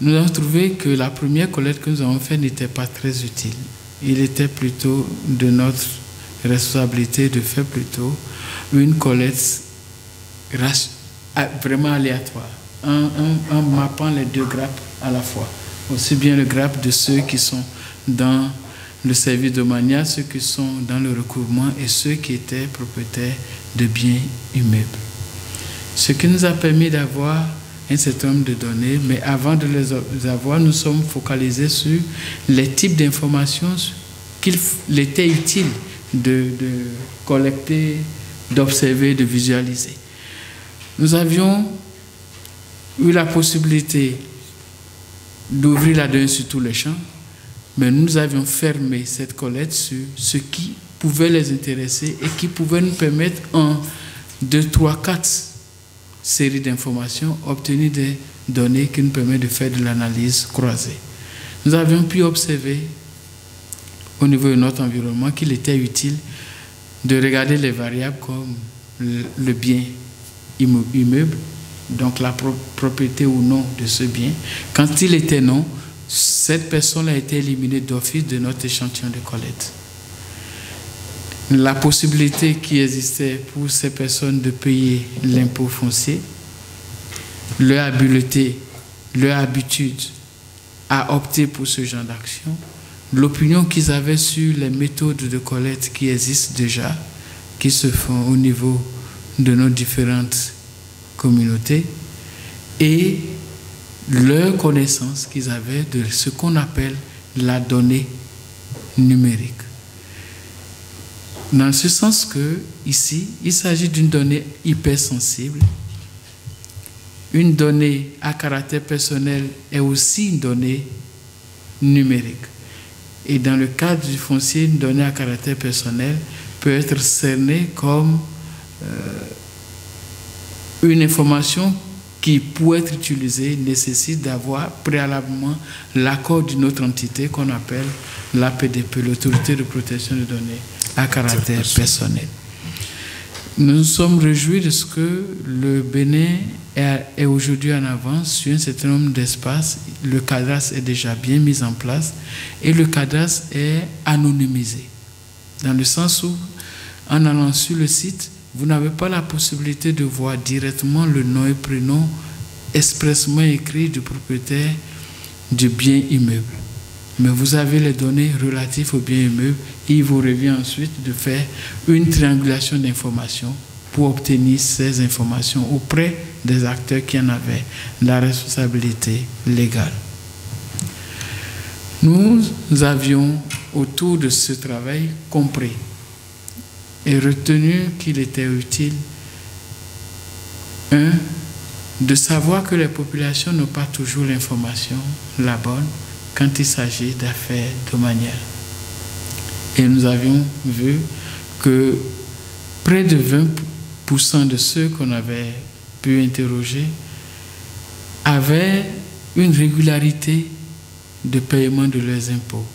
nous avons trouvé que la première collecte que nous avons faite n'était pas très utile. Il était plutôt de notre responsabilité de faire plutôt une collecte vraiment aléatoire, en, en, mappant les deux grappes à la fois, aussi bien le grappe de ceux qui sont dans le service domanial, ceux qui sont dans le recouvrement et ceux qui étaient propriétaires de biens immeubles. Ce qui nous a permis d'avoir un certain nombre de données, mais avant de les avoir, nous sommes focalisés sur les types d'informations qu'il était utile de, de collecter, d'observer, de visualiser. Nous avions eu la possibilité d'ouvrir la donne sur tous les champs, mais nous avions fermé cette collecte sur ce qui pouvait les intéresser et qui pouvait nous permettre en 2, 3, 4 séries d'informations obtenir des données qui nous permettent de faire de l'analyse croisée. Nous avions pu observer au niveau de notre environnement qu'il était utile de regarder les variables comme le bien immeuble, donc la propriété ou non de ce bien. Quand il était non, cette personne a été éliminée d'office de notre échantillon de collecte. La possibilité qui existait pour ces personnes de payer l'impôt foncier, leur habileté, leur habitude à opter pour ce genre d'action, l'opinion qu'ils avaient sur les méthodes de collecte qui existent déjà, qui se font au niveau de nos différentes communautés, et leur connaissance qu'ils avaient de ce qu'on appelle la donnée numérique. Dans ce sens que, ici, il s'agit d'une donnée hypersensible. Une donnée à caractère personnel est aussi une donnée numérique. Et dans le cadre du foncier, une donnée à caractère personnel peut être cernée comme euh, une information qui, pour être utilisée, nécessite d'avoir préalablement l'accord d'une autre entité qu'on appelle l'APDP, l'Autorité de protection des données à caractère personnel. Nous nous sommes réjouis de ce que le Bénin est aujourd'hui en avance sur un certain nombre d'espaces. Le cadastre est déjà bien mis en place et le cadastre est anonymisé. Dans le sens où, en allant sur le site, vous n'avez pas la possibilité de voir directement le nom et prénom expressement écrit du propriétaire du bien immeuble. Mais vous avez les données relatives au bien immeuble et il vous revient ensuite de faire une triangulation d'informations pour obtenir ces informations auprès des acteurs qui en avaient la responsabilité légale. Nous avions autour de ce travail compris et retenu qu'il était utile, un, de savoir que les populations n'ont pas toujours l'information, la bonne, quand il s'agit d'affaires domaniales. Et nous avions vu que près de 20% de ceux qu'on avait pu interroger avaient une régularité de paiement de leurs impôts.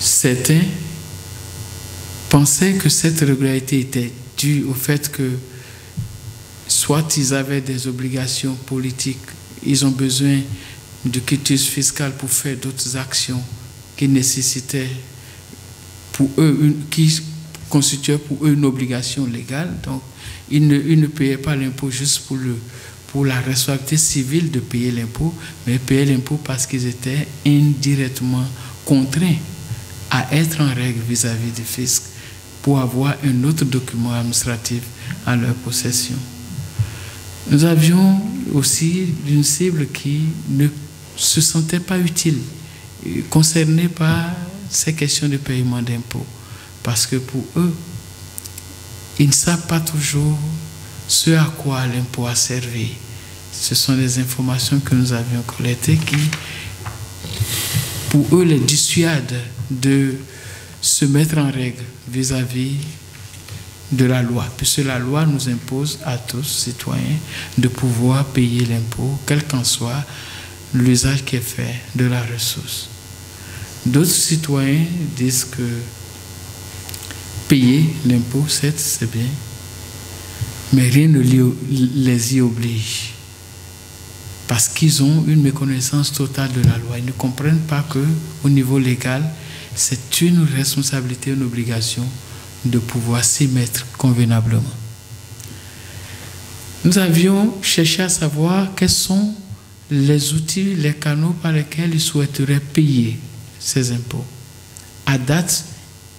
Certains pensaient que cette régularité était due au fait que soit ils avaient des obligations politiques, ils ont besoin de quitus fiscal pour faire d'autres actions qui nécessitaient pour eux, qui constituaient pour eux une obligation légale. Donc, ils ne, ils ne payaient pas l'impôt juste pour, le, pour la responsabilité civile de payer l'impôt, mais payaient l'impôt parce qu'ils étaient indirectement contraints à être en règle vis-à-vis du fisc pour avoir un autre document administratif en leur possession. Nous avions aussi une cible qui ne se sentait pas utile, concernée par ces questions de paiement d'impôts, parce que pour eux, ils ne savent pas toujours ce à quoi l'impôt a servi. Ce sont des informations que nous avions collectées qui, pour eux, les dissuadent de se mettre en règle vis-à-vis de la loi, puisque la loi nous impose à tous, citoyens, de pouvoir payer l'impôt, quel qu'en soit l'usage qui est fait de la ressource. D'autres citoyens disent que payer l'impôt, c'est bien, mais rien ne les y oblige. Parce qu'ils ont une méconnaissance totale de la loi. Ils ne comprennent pas que, au niveau légal, c'est une responsabilité, une obligation de pouvoir s'y mettre convenablement. Nous avions cherché à savoir quels sont les outils, les canaux par lesquels ils souhaiteraient payer ces impôts. À date,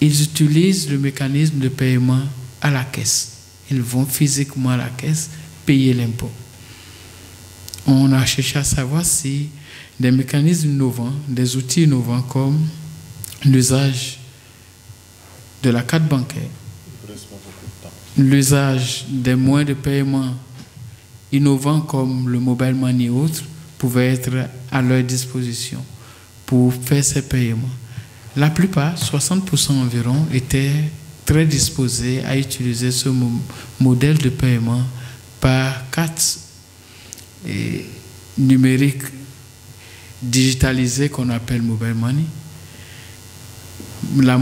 ils utilisent le mécanisme de paiement à la caisse. Ils vont physiquement à la caisse, payer l'impôt. On a cherché à savoir si des mécanismes innovants, des outils innovants comme l'usage de la carte bancaire, l'usage des moyens de paiement innovants comme le mobile money et autres pouvaient être à leur disposition pour faire ces paiements. La plupart, 60% environ, étaient très disposés à utiliser ce modèle de paiement par carte numérique digitalisée qu'on appelle mobile money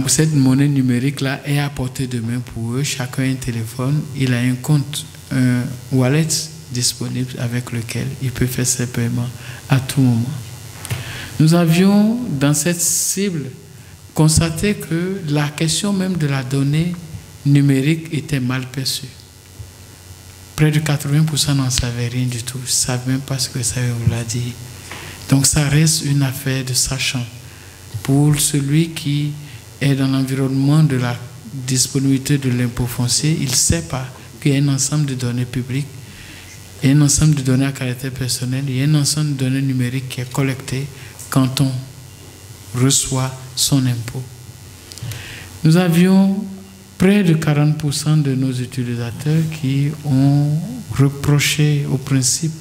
cette monnaie numérique-là est à portée de main pour eux. Chacun a un téléphone, il a un compte, un wallet disponible avec lequel il peut faire ses paiements à tout moment. Nous avions dans cette cible constaté que la question même de la donnée numérique était mal perçue. Près de 80% n'en savaient rien du tout, ne savaient même pas ce que ça veut dire. Donc ça reste une affaire de sachant. Pour celui qui est dans l'environnement de la disponibilité de l'impôt foncier, il ne sait pas qu'il y a un ensemble de données publiques, il y a un ensemble de données à caractère personnel, il y a un ensemble de données numériques qui est collecté quand on reçoit son impôt. Nous avions près de 40% de nos utilisateurs qui ont reproché au principe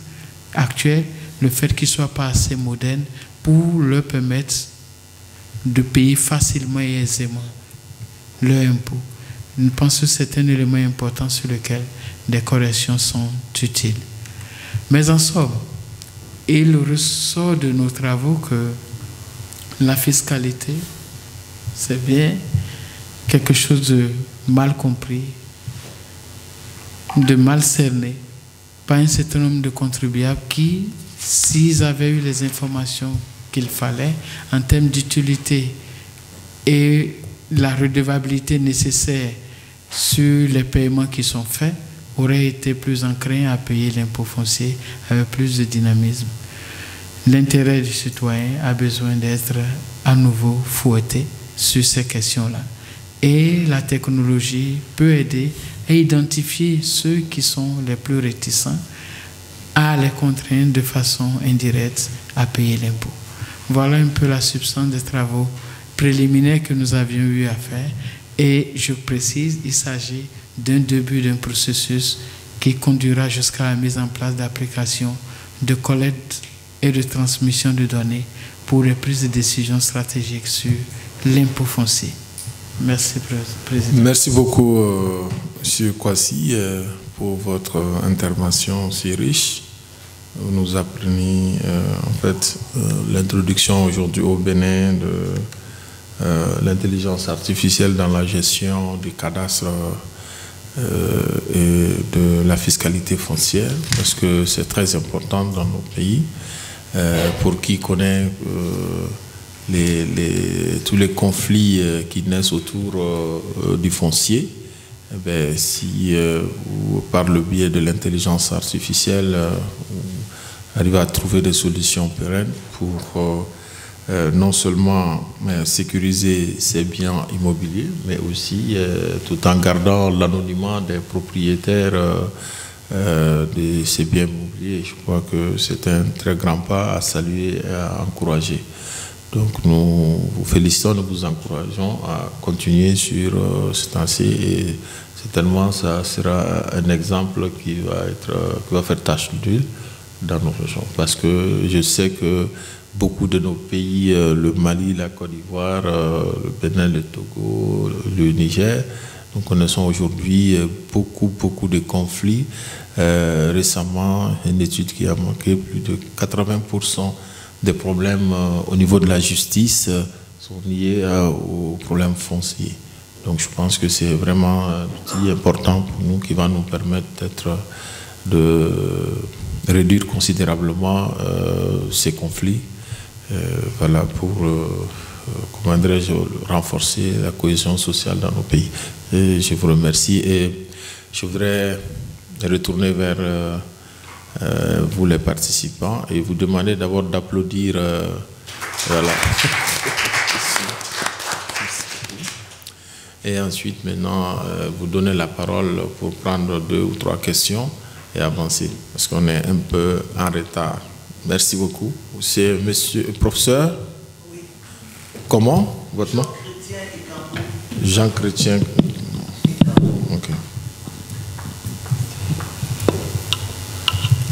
actuel le fait qu'il ne soit pas assez moderne pour leur permettre de payer facilement et aisément leur impôt. Nous pensons que c'est un élément important sur lequel des corrections sont utiles. Mais en somme, il ressort de nos travaux que la fiscalité, c'est bien quelque chose de mal compris, de mal cerné par un certain nombre de contribuables qui, s'ils avaient eu les informations qu'il fallait en termes d'utilité et la redevabilité nécessaire sur les paiements qui sont faits aurait été plus enclin à payer l'impôt foncier avec plus de dynamisme. L'intérêt du citoyen a besoin d'être à nouveau fouetté sur ces questions-là. Et la technologie peut aider à identifier ceux qui sont les plus réticents à les contraindre de façon indirecte à payer l'impôt. Voilà un peu la substance des travaux préliminaires que nous avions eu à faire. Et je précise, il s'agit d'un début d'un processus qui conduira jusqu'à la mise en place d'applications de collecte et de transmission de données pour les prises de décisions stratégiques sur l'impôt foncier. Merci, Président. Merci beaucoup, euh, M. Kwasi, euh, pour votre intervention si riche vous nous apprenez euh, en fait euh, l'introduction aujourd'hui au Bénin de euh, l'intelligence artificielle dans la gestion du cadastre et de la fiscalité foncière parce que c'est très important dans nos pays pour qui connaît tous les conflits qui naissent autour du foncier. Eh si par le biais de l'intelligence artificielle, arriver à trouver des solutions pérennes pour euh, euh, non seulement euh, sécuriser ses biens immobiliers, mais aussi tout en gardant l'anonymat des propriétaires de ces biens immobiliers. Je crois que c'est un très grand pas à saluer et à encourager. Donc nous vous félicitons, nous vous encourageons à continuer sur ce temps et certainement ça sera un exemple qui va, être, qui va faire tâche d'huile dans nos régions. Parce que je sais que beaucoup de nos pays, euh, le Mali, la Côte d'Ivoire, euh, le Bénin, le Togo, le Niger, nous connaissons aujourd'hui euh, beaucoup, beaucoup de conflits. récemment, une étude qui a manqué plus de 80% des problèmes au niveau de la justice sont liés aux problèmes fonciers. Donc je pense que c'est vraiment un outil important pour nous qui va nous permettre de réduire considérablement ces conflits, voilà, pour euh, comment renforcer la cohésion sociale dans nos pays. Je vous remercie et je voudrais retourner vers vous les participants et vous demander d'abord d'applaudir. Et ensuite, maintenant, vous donner la parole pour prendre deux ou trois questions. et avancer, parce qu'on est un peu en retard. Merci beaucoup. C'est monsieur professeur? Comment? Votre nom? Jean Chrétien. Ok.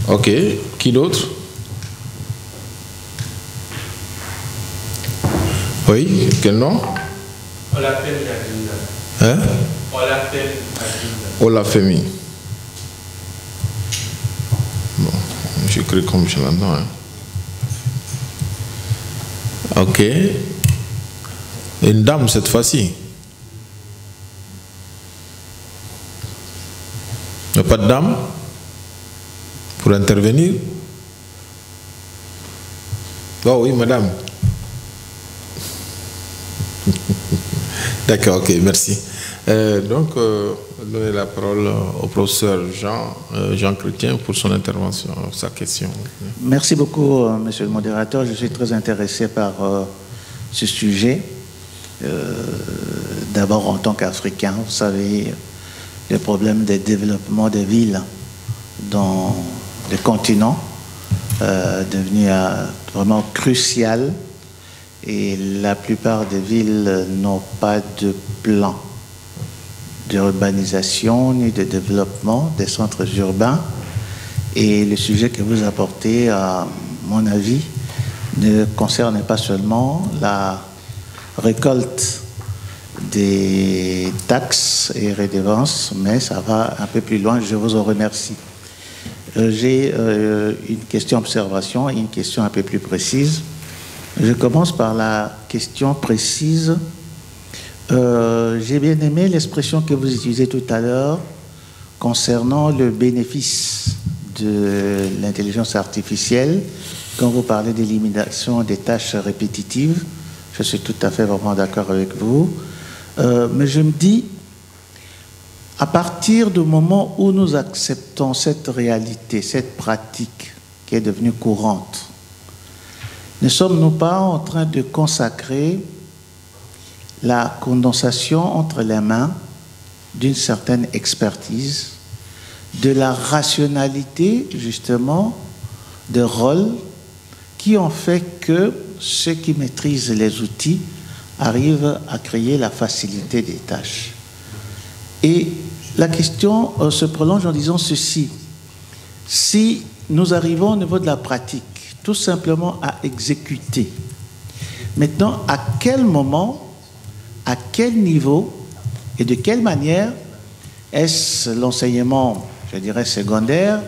Ok. Qui d'autre? Oui, quel nom? Hein? Olafemi. Bon, j'écris comme je l'entends. Hein. Ok. Une dame cette fois-ci. Il n'y a pas de dame pour intervenir? Oh oui, madame. D'accord, ok, merci. Euh, donc, euh, donner la parole au professeur Jean, euh, Jean Chrétien pour son intervention, sa question. Merci beaucoup, euh, monsieur le modérateur. Je suis très intéressé par euh, ce sujet. D'abord, en tant qu'Africain, vous savez, les problèmes de développement des villes dans le continent euh, devenu vraiment crucial et la plupart des villes n'ont pas de plan d'urbanisation ni de développement des centres urbains. Et le sujet que vous apportez, à mon avis, ne concerne pas seulement la récolte des taxes et redevances, mais ça va un peu plus loin. Je vous en remercie. Euh, J'ai euh, une question observation et une question un peu plus précise. Je commence par la question précise. Euh, J'ai bien aimé l'expression que vous utilisez tout à l'heure concernant le bénéfice de l'intelligence artificielle quand vous parlez d'élimination des tâches répétitives. Je suis tout à fait vraiment d'accord avec vous. Euh, mais je me dis, à partir du moment où nous acceptons cette réalité, cette pratique qui est devenue courante, ne sommes-nous pas en train de consacrer la condensation entre les mains d'une certaine expertise, de la rationalité justement de rôle qui ont fait que ceux qui maîtrisent les outils arrivent à créer la facilité des tâches. Et la question euh, se prolonge en disant ceci. Si nous arrivons au niveau de la pratique, tout simplement à exécuter, maintenant, à quel moment, à quel niveau et de quelle manière est-ce l'enseignement, je dirais, secondaire,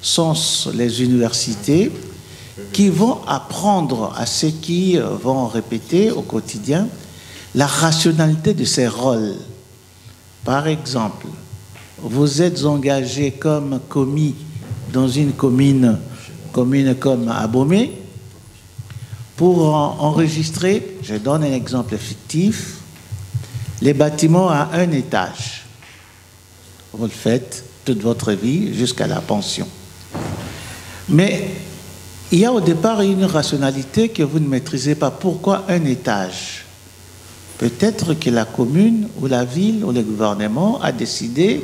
sont les universités qui vont apprendre à ceux qui vont répéter au quotidien la rationalité de ces rôles? Par exemple, vous êtes engagé comme commis dans une commune, commune comme Abomé pour en- enregistrer, je donne un exemple fictif, les bâtiments à un étage. Vous le faites toute votre vie jusqu'à la pension. Mais il y a au départ une rationalité que vous ne maîtrisez pas. Pourquoi un étage? Peut-être que la commune ou la ville ou le gouvernement a décidé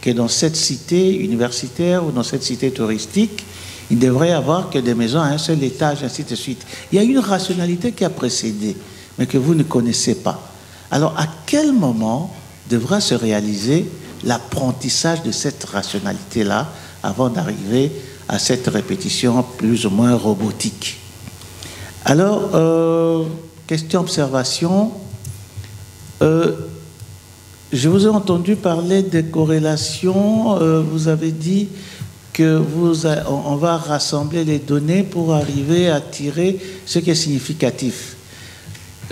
que dans cette cité universitaire ou dans cette cité touristique, il devrait y avoir que des maisons à un seul étage, ainsi de suite. Il y a une rationalité qui a précédé, mais que vous ne connaissez pas. Alors, à quel moment devra se réaliser l'apprentissage de cette rationalité-là avant d'arriver à cette répétition plus ou moins robotique? Alors, euh, question observation. Euh, je vous ai entendu parler des corrélations. Euh, vous avez dit que vous on va rassembler les données pour arriver à tirer ce qui est significatif.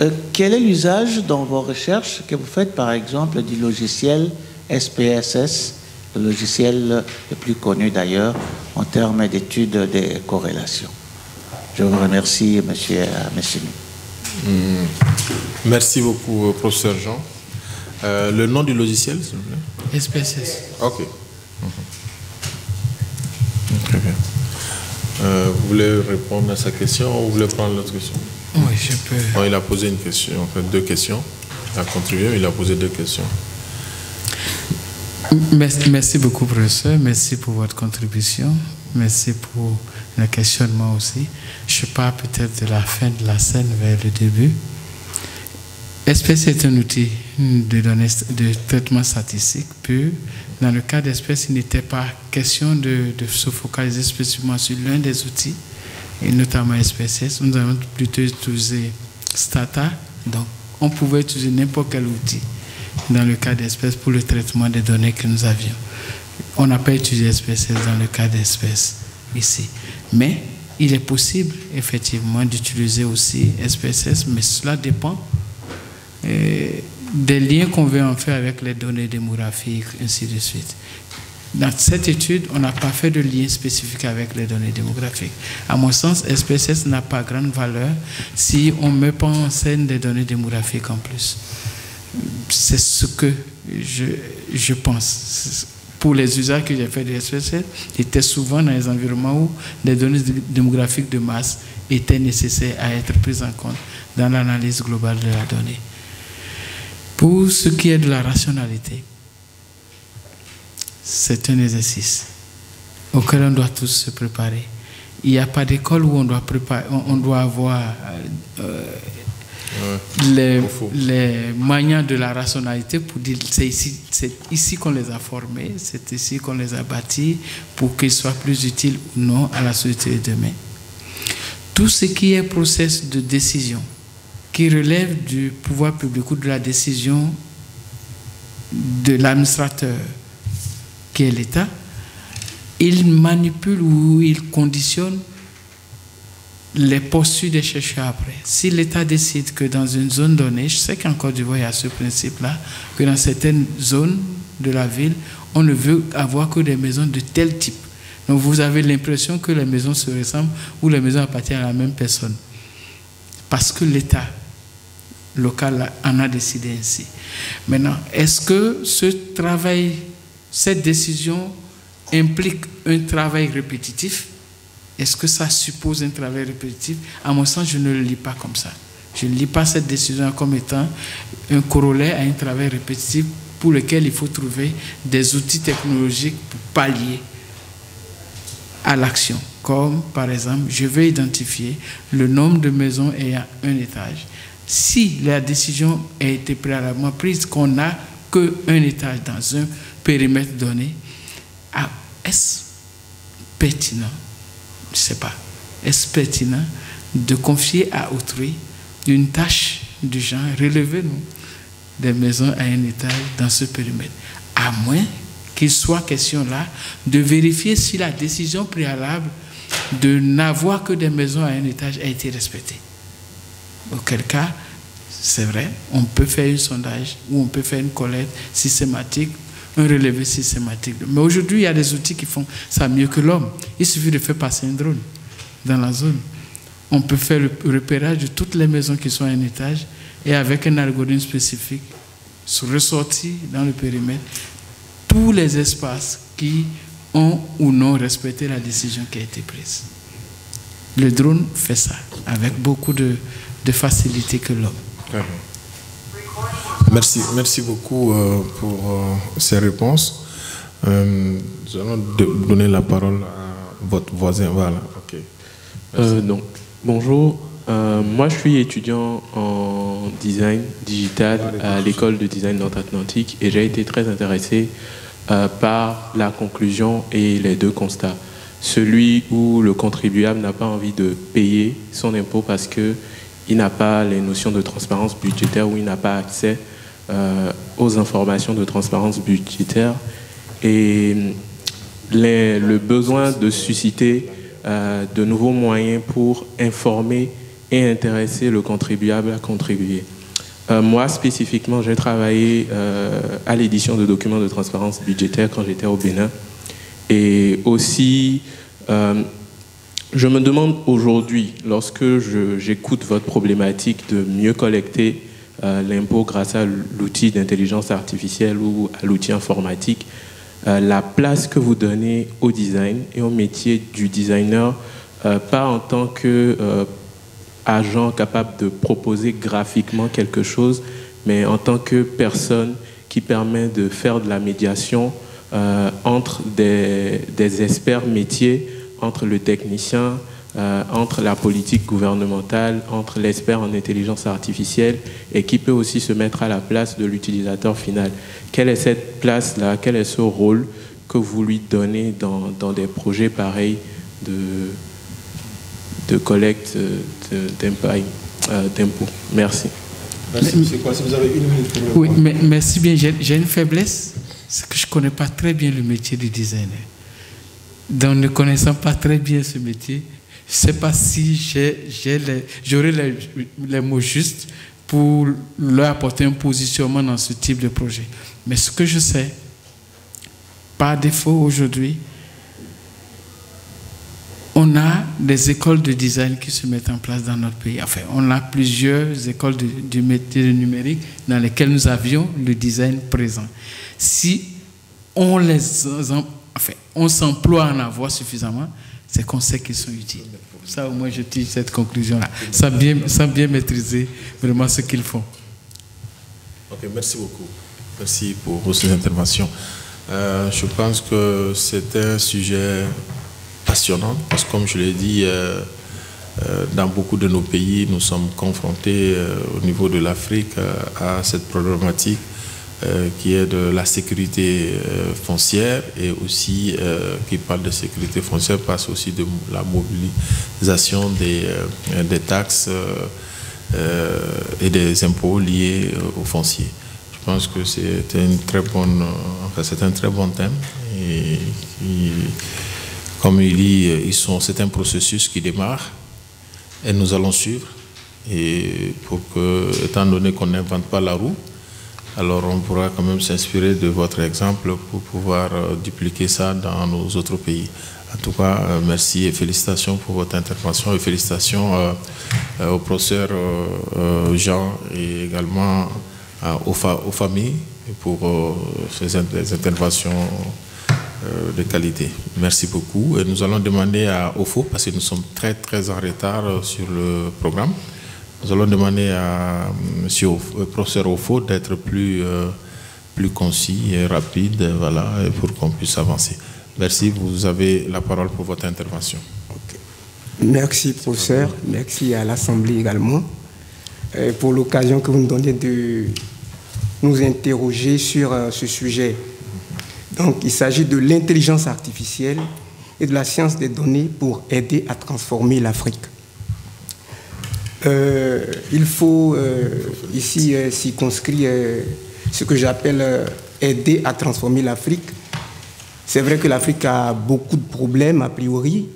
Euh, quel est l'usage dans vos recherches que vous faites, par exemple, du logiciel SPSS, le logiciel le plus connu d'ailleurs en termes d'études des corrélations? Je vous remercie, Monsieur Messini. Hmm. Merci beaucoup, euh, professeur Jean. Euh, le nom du logiciel, s'il vous plaît? SPSS. Ok. Mhm. Très bien. Euh, vous voulez répondre à sa question ou vous voulez prendre l'autre question? Oui, je peux. Bon, Il a posé une question, en fait deux questions. Il a contribué, mais il a posé deux questions. Merci, merci beaucoup, professeur. Merci pour votre contribution. Merci pour le questionnement aussi. Je pars peut-être de la fin de la scène vers le début. Espèce est un outil de, données, de traitement statistique pur? Dans le cas d'espèce, il n'était pas question de, de, se focaliser spécifiquement sur l'un des outils, et notamment SPSS. Nous avons plutôt utilisé Stata. Donc, on pouvait utiliser n'importe quel outil dans le cas d'espèces pour le traitement des données que nous avions. On n'a pas utilisé SPSS dans le cas d'espèces ici. Mais il est possible effectivement d'utiliser aussi SPSS, mais cela dépend euh, des liens qu'on veut en faire avec les données démographiques, ainsi de suite. Dans cette étude, on n'a pas fait de lien spécifique avec les données démographiques. À mon sens, SPSS n'a pas grande valeur si on ne met pas en scène des données démographiques en plus. C'est ce que je, je pense. Pour les usages que j'ai fait de SPSS, j'étais souvent dans les environnements où des données démographiques de masse étaient nécessaires à être prises en compte dans l'analyse globale de la donnée. Pour ce qui est de la rationalité, c'est un exercice auquel on doit tous se préparer. Il n'y a pas d'école où on doit, préparer, on, doit avoir euh, ouais, les, les manières de la rationalité pour dire c'est ici, c'est ici qu'on les a formés, c'est ici qu'on les a bâtis pour qu'ils soient plus utiles ou non à la société de demain. Tout ce qui est process de décision qui relève du pouvoir public ou de la décision de l'administrateur qui est l'État, il manipule ou il conditionne les postures des chercheurs après. Si l'État décide que dans une zone donnée, je sais qu'en Côte d'Ivoire, il y a ce principe-là, que dans certaines zones de la ville, on ne veut avoir que des maisons de tel type. Donc vous avez l'impression que les maisons se ressemblent ou les maisons appartiennent à la même personne. Parce que l'État local en a décidé ainsi. Maintenant, est-ce que ce travail, cette décision implique un travail répétitif Est-ce que ça suppose un travail répétitif? À mon sens, je ne le lis pas comme ça. Je ne lis pas cette décision comme étant un corollaire à un travail répétitif pour lequel il faut trouver des outils technologiques pour pallier à l'action. Comme par exemple, je vais identifier le nombre de maisons ayant un étage si la décision a été préalablement prise qu'on n'a qu'un étage dans un périmètre donné, est-ce pertinent, je ne sais pas, est-ce pertinent de confier à autrui une tâche du genre, relever nous, des maisons à un étage dans ce périmètre, à moins qu'il soit question là de vérifier si la décision préalable de n'avoir que des maisons à un étage a été respectée. Auquel cas, c'est vrai, on peut faire un sondage ou on peut faire une collecte systématique, un relevé systématique. Mais aujourd'hui, il y a des outils qui font ça mieux que l'homme. Il suffit de faire passer un drone dans la zone. On peut faire le repérage de toutes les maisons qui sont à un étage et avec un algorithme spécifique, ressorti dans le périmètre tous les espaces qui ont ou non respecté la décision qui a été prise. Le drone fait ça avec beaucoup de facilité que l'homme. Merci, merci beaucoup euh, pour euh, ces réponses. Euh, nous allons donner la parole à votre voisin. Voilà, ok. Donc, bonjour. Moi, je suis étudiant en design digital à l'école de design Nord-Atlantique et j'ai été très intéressé par la conclusion et les deux constats. Celui où le contribuable n'a pas envie de payer son impôt parce que il n'a pas les notions de transparence budgétaire ou il n'a pas accès euh, aux informations de transparence budgétaire et les, le besoin de susciter euh, de nouveaux moyens pour informer et intéresser le contribuable à contribuer. Euh, moi, spécifiquement, j'ai travaillé à l'édition de documents de transparence budgétaire quand j'étais au Bénin. Et aussi, je me demande aujourd'hui, lorsque j'écoute votre problématique de mieux collecter euh, l'impôt grâce à l'outil d'intelligence artificielle ou à l'outil informatique, euh, la place que vous donnez au design et au métier du designer, euh, pas en tant que agent capable de proposer graphiquement quelque chose, mais en tant que personne qui permet de faire de la médiation entre des, experts métiers, entre le technicien, euh, entre la politique gouvernementale, entre l'expert en intelligence artificielle et qui peut aussi se mettre à la place de l'utilisateur final. Quelle est cette place-là? Quel est ce rôle que vous lui donnez dans, dans des projets pareils de, de collecte d'impôts? Merci. Merci, c'est quoi? Si vous avez une minute pour Oui, mais merci bien. J'ai une faiblesse, c'est que je ne connais pas très bien le métier du designer. Donc, ne connaissant pas très bien ce métier, je ne sais pas si j'aurai les, les, mots justes pour leur apporter un positionnement dans ce type de projet. Mais ce que je sais, par défaut aujourd'hui, on a des écoles de design qui se mettent en place dans notre pays. Enfin, on a plusieurs écoles du métier numérique dans lesquelles nous avions le design présent. Si on les, enfin, on s'emploie à en avoir suffisamment, c'est qu'on sait qu'ils sont utiles. Ça, au moins, je tire cette conclusion-là, sans bien, sans bien maîtriser vraiment ce qu'ils font. Ok, merci beaucoup. Merci pour ces interventions. Euh, je pense que c'est un sujet passionnant parce que comme je l'ai dit, euh, euh, dans beaucoup de nos pays, nous sommes confrontés au niveau de l'Afrique à cette problématique qui est de la sécurité foncière et aussi qui parle de sécurité foncière passe aussi de la mobilisation des, des taxes et des impôts liés aux fonciers. Je pense que c'est très c'est un très bon thème et comme il dit, ils sont, c'est un processus qui démarre et nous allons suivre. Et pour que, étant donné qu'on n'invente pas la roue, alors on pourra quand même s'inspirer de votre exemple pour pouvoir euh, dupliquer ça dans nos autres pays. En tout cas, euh, merci et félicitations pour votre intervention et félicitations euh, au professeur Jean et également aux, familles pour ces interventions de qualité. Merci beaucoup. Et nous allons demander à OFO, parce que nous sommes très très en retard sur le programme, nous allons demander à monsieur euh, professeur OFO d'être plus, plus concis et rapide voilà, pour qu'on puisse avancer. Merci, vous avez la parole pour votre intervention. Merci professeur, merci à l'Assemblée également pour l'occasion que vous nous donnez de nous interroger sur ce sujet donc, il s'agit de l'intelligence artificielle et de la science des données pour aider à transformer l'Afrique. Euh, il faut euh, ici euh, circonscrire ce que j'appelle aider à transformer l'Afrique. C'est vrai que l'Afrique a beaucoup de problèmes a priori,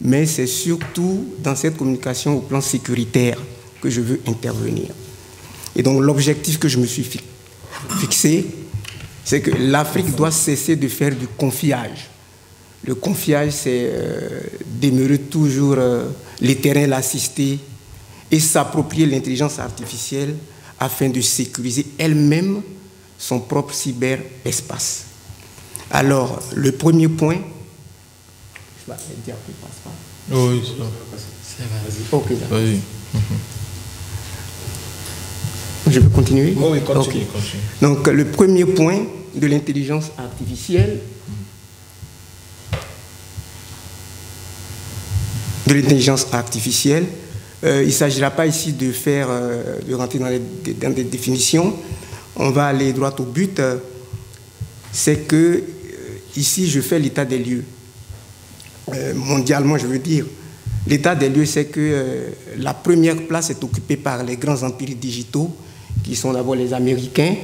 mais c'est surtout dans cette communication au plan sécuritaire que je veux intervenir. Et donc l'objectif que je me suis fixé, c'est que l'Afrique doit cesser de faire du confiage. Le confiage, c'est euh, demeurer toujours euh, les terrains, l'assister et s'approprier l'intelligence artificielle afin de sécuriser elle-même son propre cyberespace. Alors, le premier point. Oui, c'est Ok, Vas-y. Je peux continuer? Oui, continue, continue. Donc, le premier point, de l'intelligence artificielle, de l'intelligence artificielle. Euh, il ne s'agira pas ici de faire, euh, de rentrer dans, des définitions. On va aller droit au but. C'est que euh, ici, je fais l'état des lieux. mondialement, je veux dire. L'état des lieux, c'est que la première place est occupée par les grands empires digitaux, qui sont d'abord les Américains,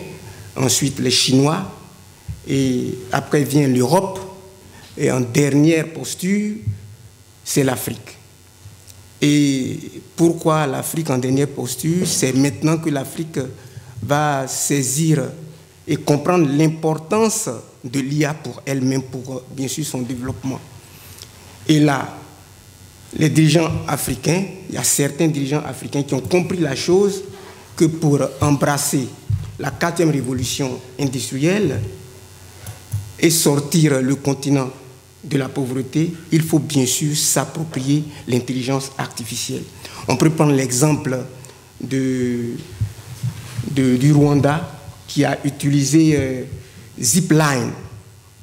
ensuite les Chinois, et après vient l'Europe, et en dernière posture, c'est l'Afrique. Et pourquoi l'Afrique en dernière posture C'est maintenant que l'Afrique va saisir et comprendre l'importance de l'IA pour elle-même, pour bien sûr son développement. Et là, les dirigeants africains, il y a certains dirigeants africains qui ont compris la chose que pour embrasser la quatrième révolution industrielle et sortir le continent de la pauvreté, il faut bien sûr s'approprier l'intelligence artificielle. On peut prendre l'exemple de, du Rwanda qui a utilisé euh, Zipline,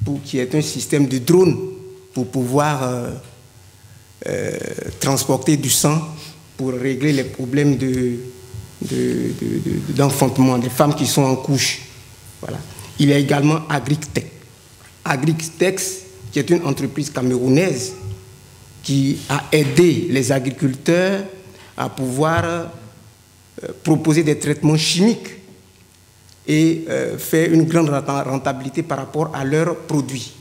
pour, qui est un système de drone pour pouvoir euh, euh, transporter du sang pour régler les problèmes d'enfantement de, de, des femmes qui sont en couche. Voilà. Il y a également Agrictech. Agrictech, qui est une entreprise camerounaise qui a aidé les agriculteurs à pouvoir euh, proposer des traitements chimiques et euh, faire une grande rentabilité par rapport à leurs produits.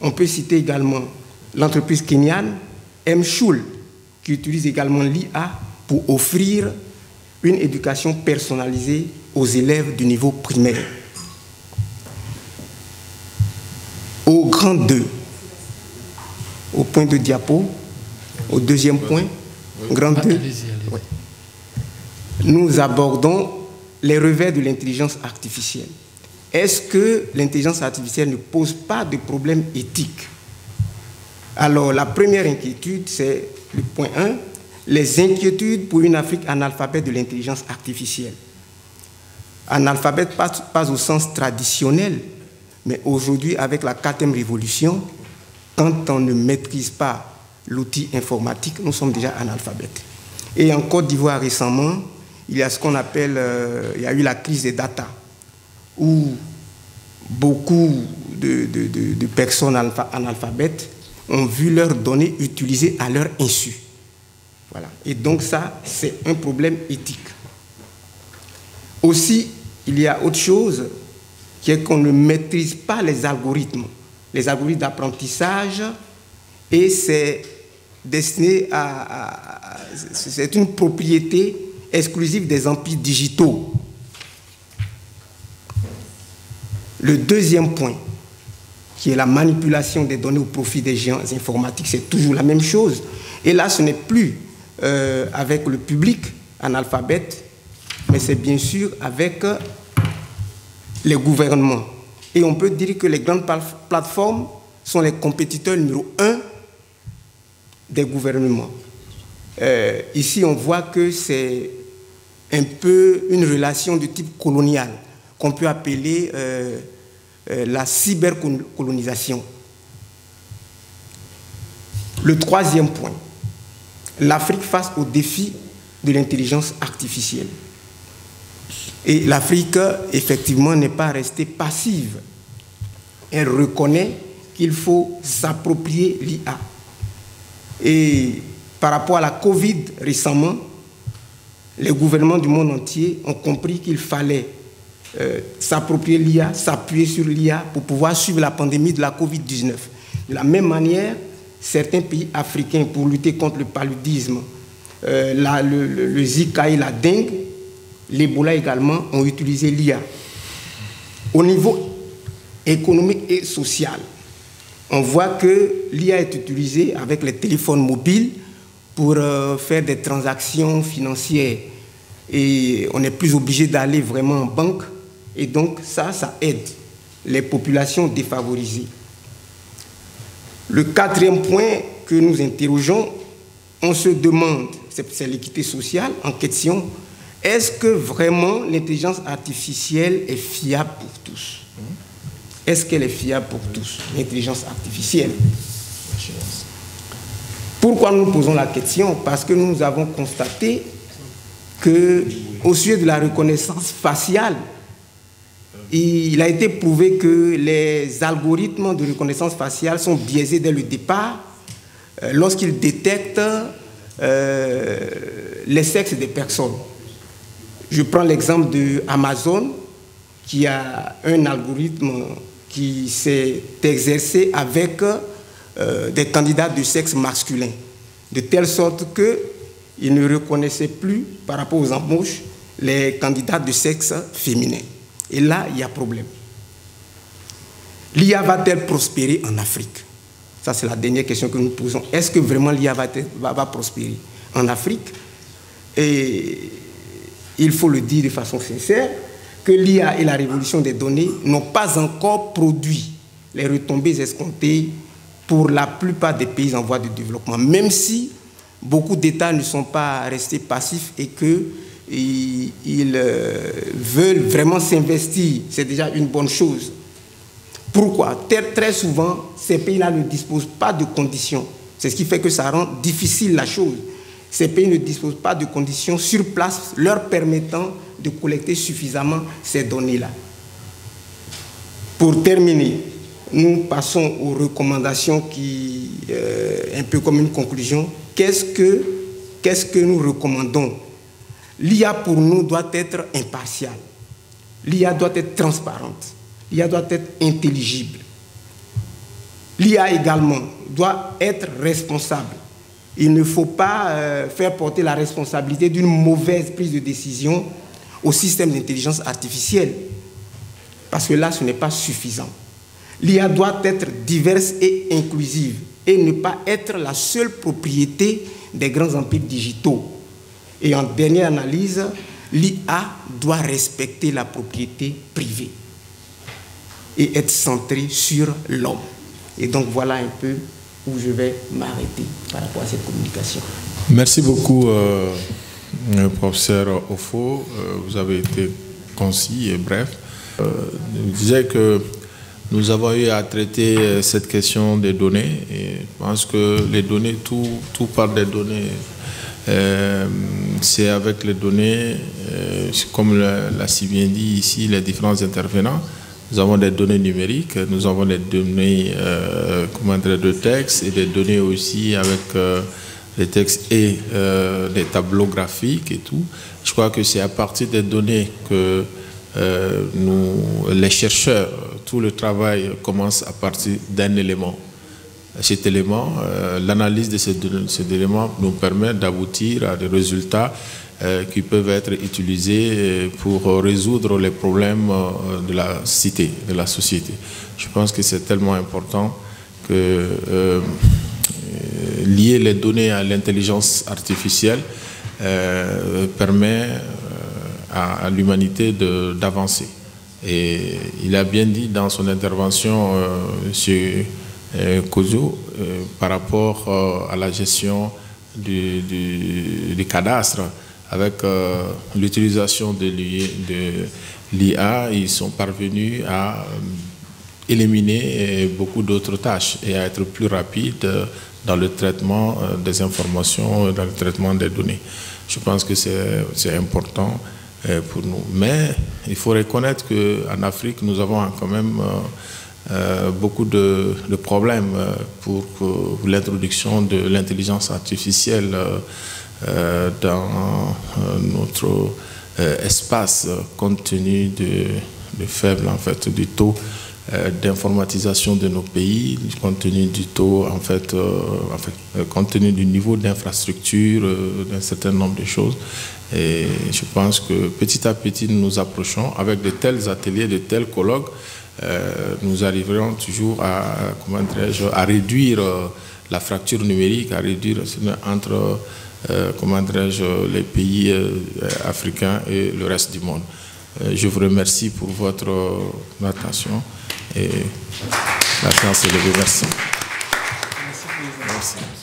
On peut citer également l'entreprise kenyane M-Schul, qui utilise également l'IA pour offrir une éducation personnalisée aux élèves du niveau primaire. Au grand 2, au point de diapo, au deuxième point, grand 2, nous abordons les revers de l'intelligence artificielle. Est-ce que l'intelligence artificielle ne pose pas de problème éthique? Alors, la première inquiétude, c'est le point 1, les inquiétudes pour une Afrique analphabète de l'intelligence artificielle. Analphabète pas, pas au sens traditionnel, mais aujourd'hui, avec la quatrième révolution, quand on ne maîtrise pas l'outil informatique, nous sommes déjà analphabètes. Et en Côte d'Ivoire récemment, il y a ce qu'on appelle, euh, il y a eu la crise des data, où beaucoup de, de, personnes analphabètes ont vu leurs données utilisées à leur insu. Voilà. Et donc ça, c'est un problème éthique. Aussi, il y a autre chose qui est qu'on ne maîtrise pas les algorithmes, les algorithmes d'apprentissage, et c'est destiné à, c'est une propriété exclusive des empires digitaux. Le deuxième point, qui est la manipulation des données au profit des géants informatiques, c'est toujours la même chose. Et là, ce n'est plus euh, avec le public analphabète, mais c'est bien sûr avec les gouvernements. Et on peut dire que les grandes plateformes sont les compétiteurs numéro un des gouvernements. Euh, ici, on voit que c'est un peu une relation de type colonial qu'on peut appeler euh, euh, la cybercolonisation. Le troisième point, l'Afrique face au défi de l'intelligence artificielle. Et l'Afrique, effectivement, n'est pas restée passive. Elle reconnaît qu'il faut s'approprier l'IA. Et par rapport à la Covid récemment, les gouvernements du monde entier ont compris qu'il fallait euh, s'approprier l'IA, s'appuyer sur l'IA pour pouvoir suivre la pandémie de la Covid-19. De la même manière, certains pays africains, pour lutter contre le paludisme, euh, le, le Zika et la dengue, l'Ebola également, ont utilisé l'IA. Au niveau économique et social, on voit que l'IA est utilisée avec les téléphones mobiles pour euh, faire des transactions financières et on n'est plus obligé d'aller vraiment en banque et donc ça, ça aide les populations défavorisées. Le quatrième point que nous interrogeons, on se demande, c'est l'équité sociale en question, est-ce que vraiment l'intelligence artificielle est fiable pour tous? Est-ce qu'elle est fiable pour tous, l'intelligence artificielle? Pourquoi nous posons la question? Parce que nous avons constaté que, au sujet de la reconnaissance faciale, il a été prouvé que les algorithmes de reconnaissance faciale sont biaisés dès le départ euh, lorsqu'ils détectent euh, les sexes des personnes. Je prends l'exemple de Amazon qui a un algorithme qui s'est exercé avec euh, des candidats de sexe masculin, de telle sorte qu'il ne reconnaissait plus par rapport aux embauches les candidats de sexe féminin. Et là, il y a problème. L'IA va-t-elle prospérer en Afrique? Ça, c'est la dernière question que nous posons. Est-ce que vraiment l'IA va, va, prospérer en Afrique? Il faut le dire de façon sincère, que l'IA et la révolution des données n'ont pas encore produit les retombées escomptées pour la plupart des pays en voie de développement, même si beaucoup d'États ne sont pas restés passifs et que ils, euh, veulent vraiment s'investir, c'est déjà une bonne chose. Pourquoi? Très souvent, ces pays-là ne disposent pas de conditions. C'est ce qui fait que ça rend difficile la chose. Ces pays ne disposent pas de conditions sur place leur permettant de collecter suffisamment ces données-là. Pour terminer, nous passons aux recommandations qui, euh, un peu comme une conclusion. Qu'est-ce que, qu'est-ce que nous recommandons? L'IA pour nous doit être impartiale. L'IA doit être transparente. L'IA doit être intelligible. L'IA également doit être responsable. Il ne faut pas euh, faire porter la responsabilité d'une mauvaise prise de décision au système d'intelligence artificielle, parce que là, ce n'est pas suffisant. L'IA doit être diverse et inclusive et ne pas être la seule propriété des grands empires digitaux. Et en dernière analyse, l'IA doit respecter la propriété privée et être centrée sur l'homme. Et donc voilà un peu où je vais m'arrêter par rapport à cette communication. Merci beaucoup, euh, professeur Ofo. Euh, vous avez été concis et bref. Euh, je disais que nous avons eu à traiter euh, cette question des données et je pense que les données, tout, tout part des données. C'est avec les données, comme l'a si bien dit ici les différents intervenants, nous avons des données numériques, nous avons des données dire, de texte et des données aussi avec les textes et des tableaux graphiques et tout. Je crois que c'est à partir des données que nous, les chercheurs tout le travail commence à partir d'un élément. Cet élément, euh, l'analyse de cet, élément nous permet d'aboutir à des résultats euh, qui peuvent être utilisés euh, pour résoudre les problèmes de la cité, de la société. Je pense que c'est tellement important que lier les données à l'intelligence artificielle permet à l'humanité d'avancer. Et il a bien dit dans son intervention, euh, M. Euh, Kozo, euh, par rapport euh, à la gestion du, du, cadastre, avec l'utilisation de l'IA, ils sont parvenus à éliminer beaucoup d'autres tâches et à être plus rapides dans le traitement des informations, dans le traitement des données. Je pense que c'est important euh, pour nous. Mais il faut reconnaître qu'en Afrique, nous avons quand même euh, euh, beaucoup de, problèmes pour, l'introduction de l'intelligence artificielle dans notre espace compte tenu de, faible en fait du taux d'informatisation de nos pays, compte tenu du taux, en fait, du niveau d'infrastructure, d'un certain nombre de choses. Et je pense que petit à petit, nous nous approchons avec de tels ateliers, de tels colloques, euh, nous arriverons toujours à, comment à réduire euh, la fracture numérique, à réduire entre euh, comment les pays africains et le reste du monde. je vous remercie pour votre attention et la séance est levée. Merci. Merci.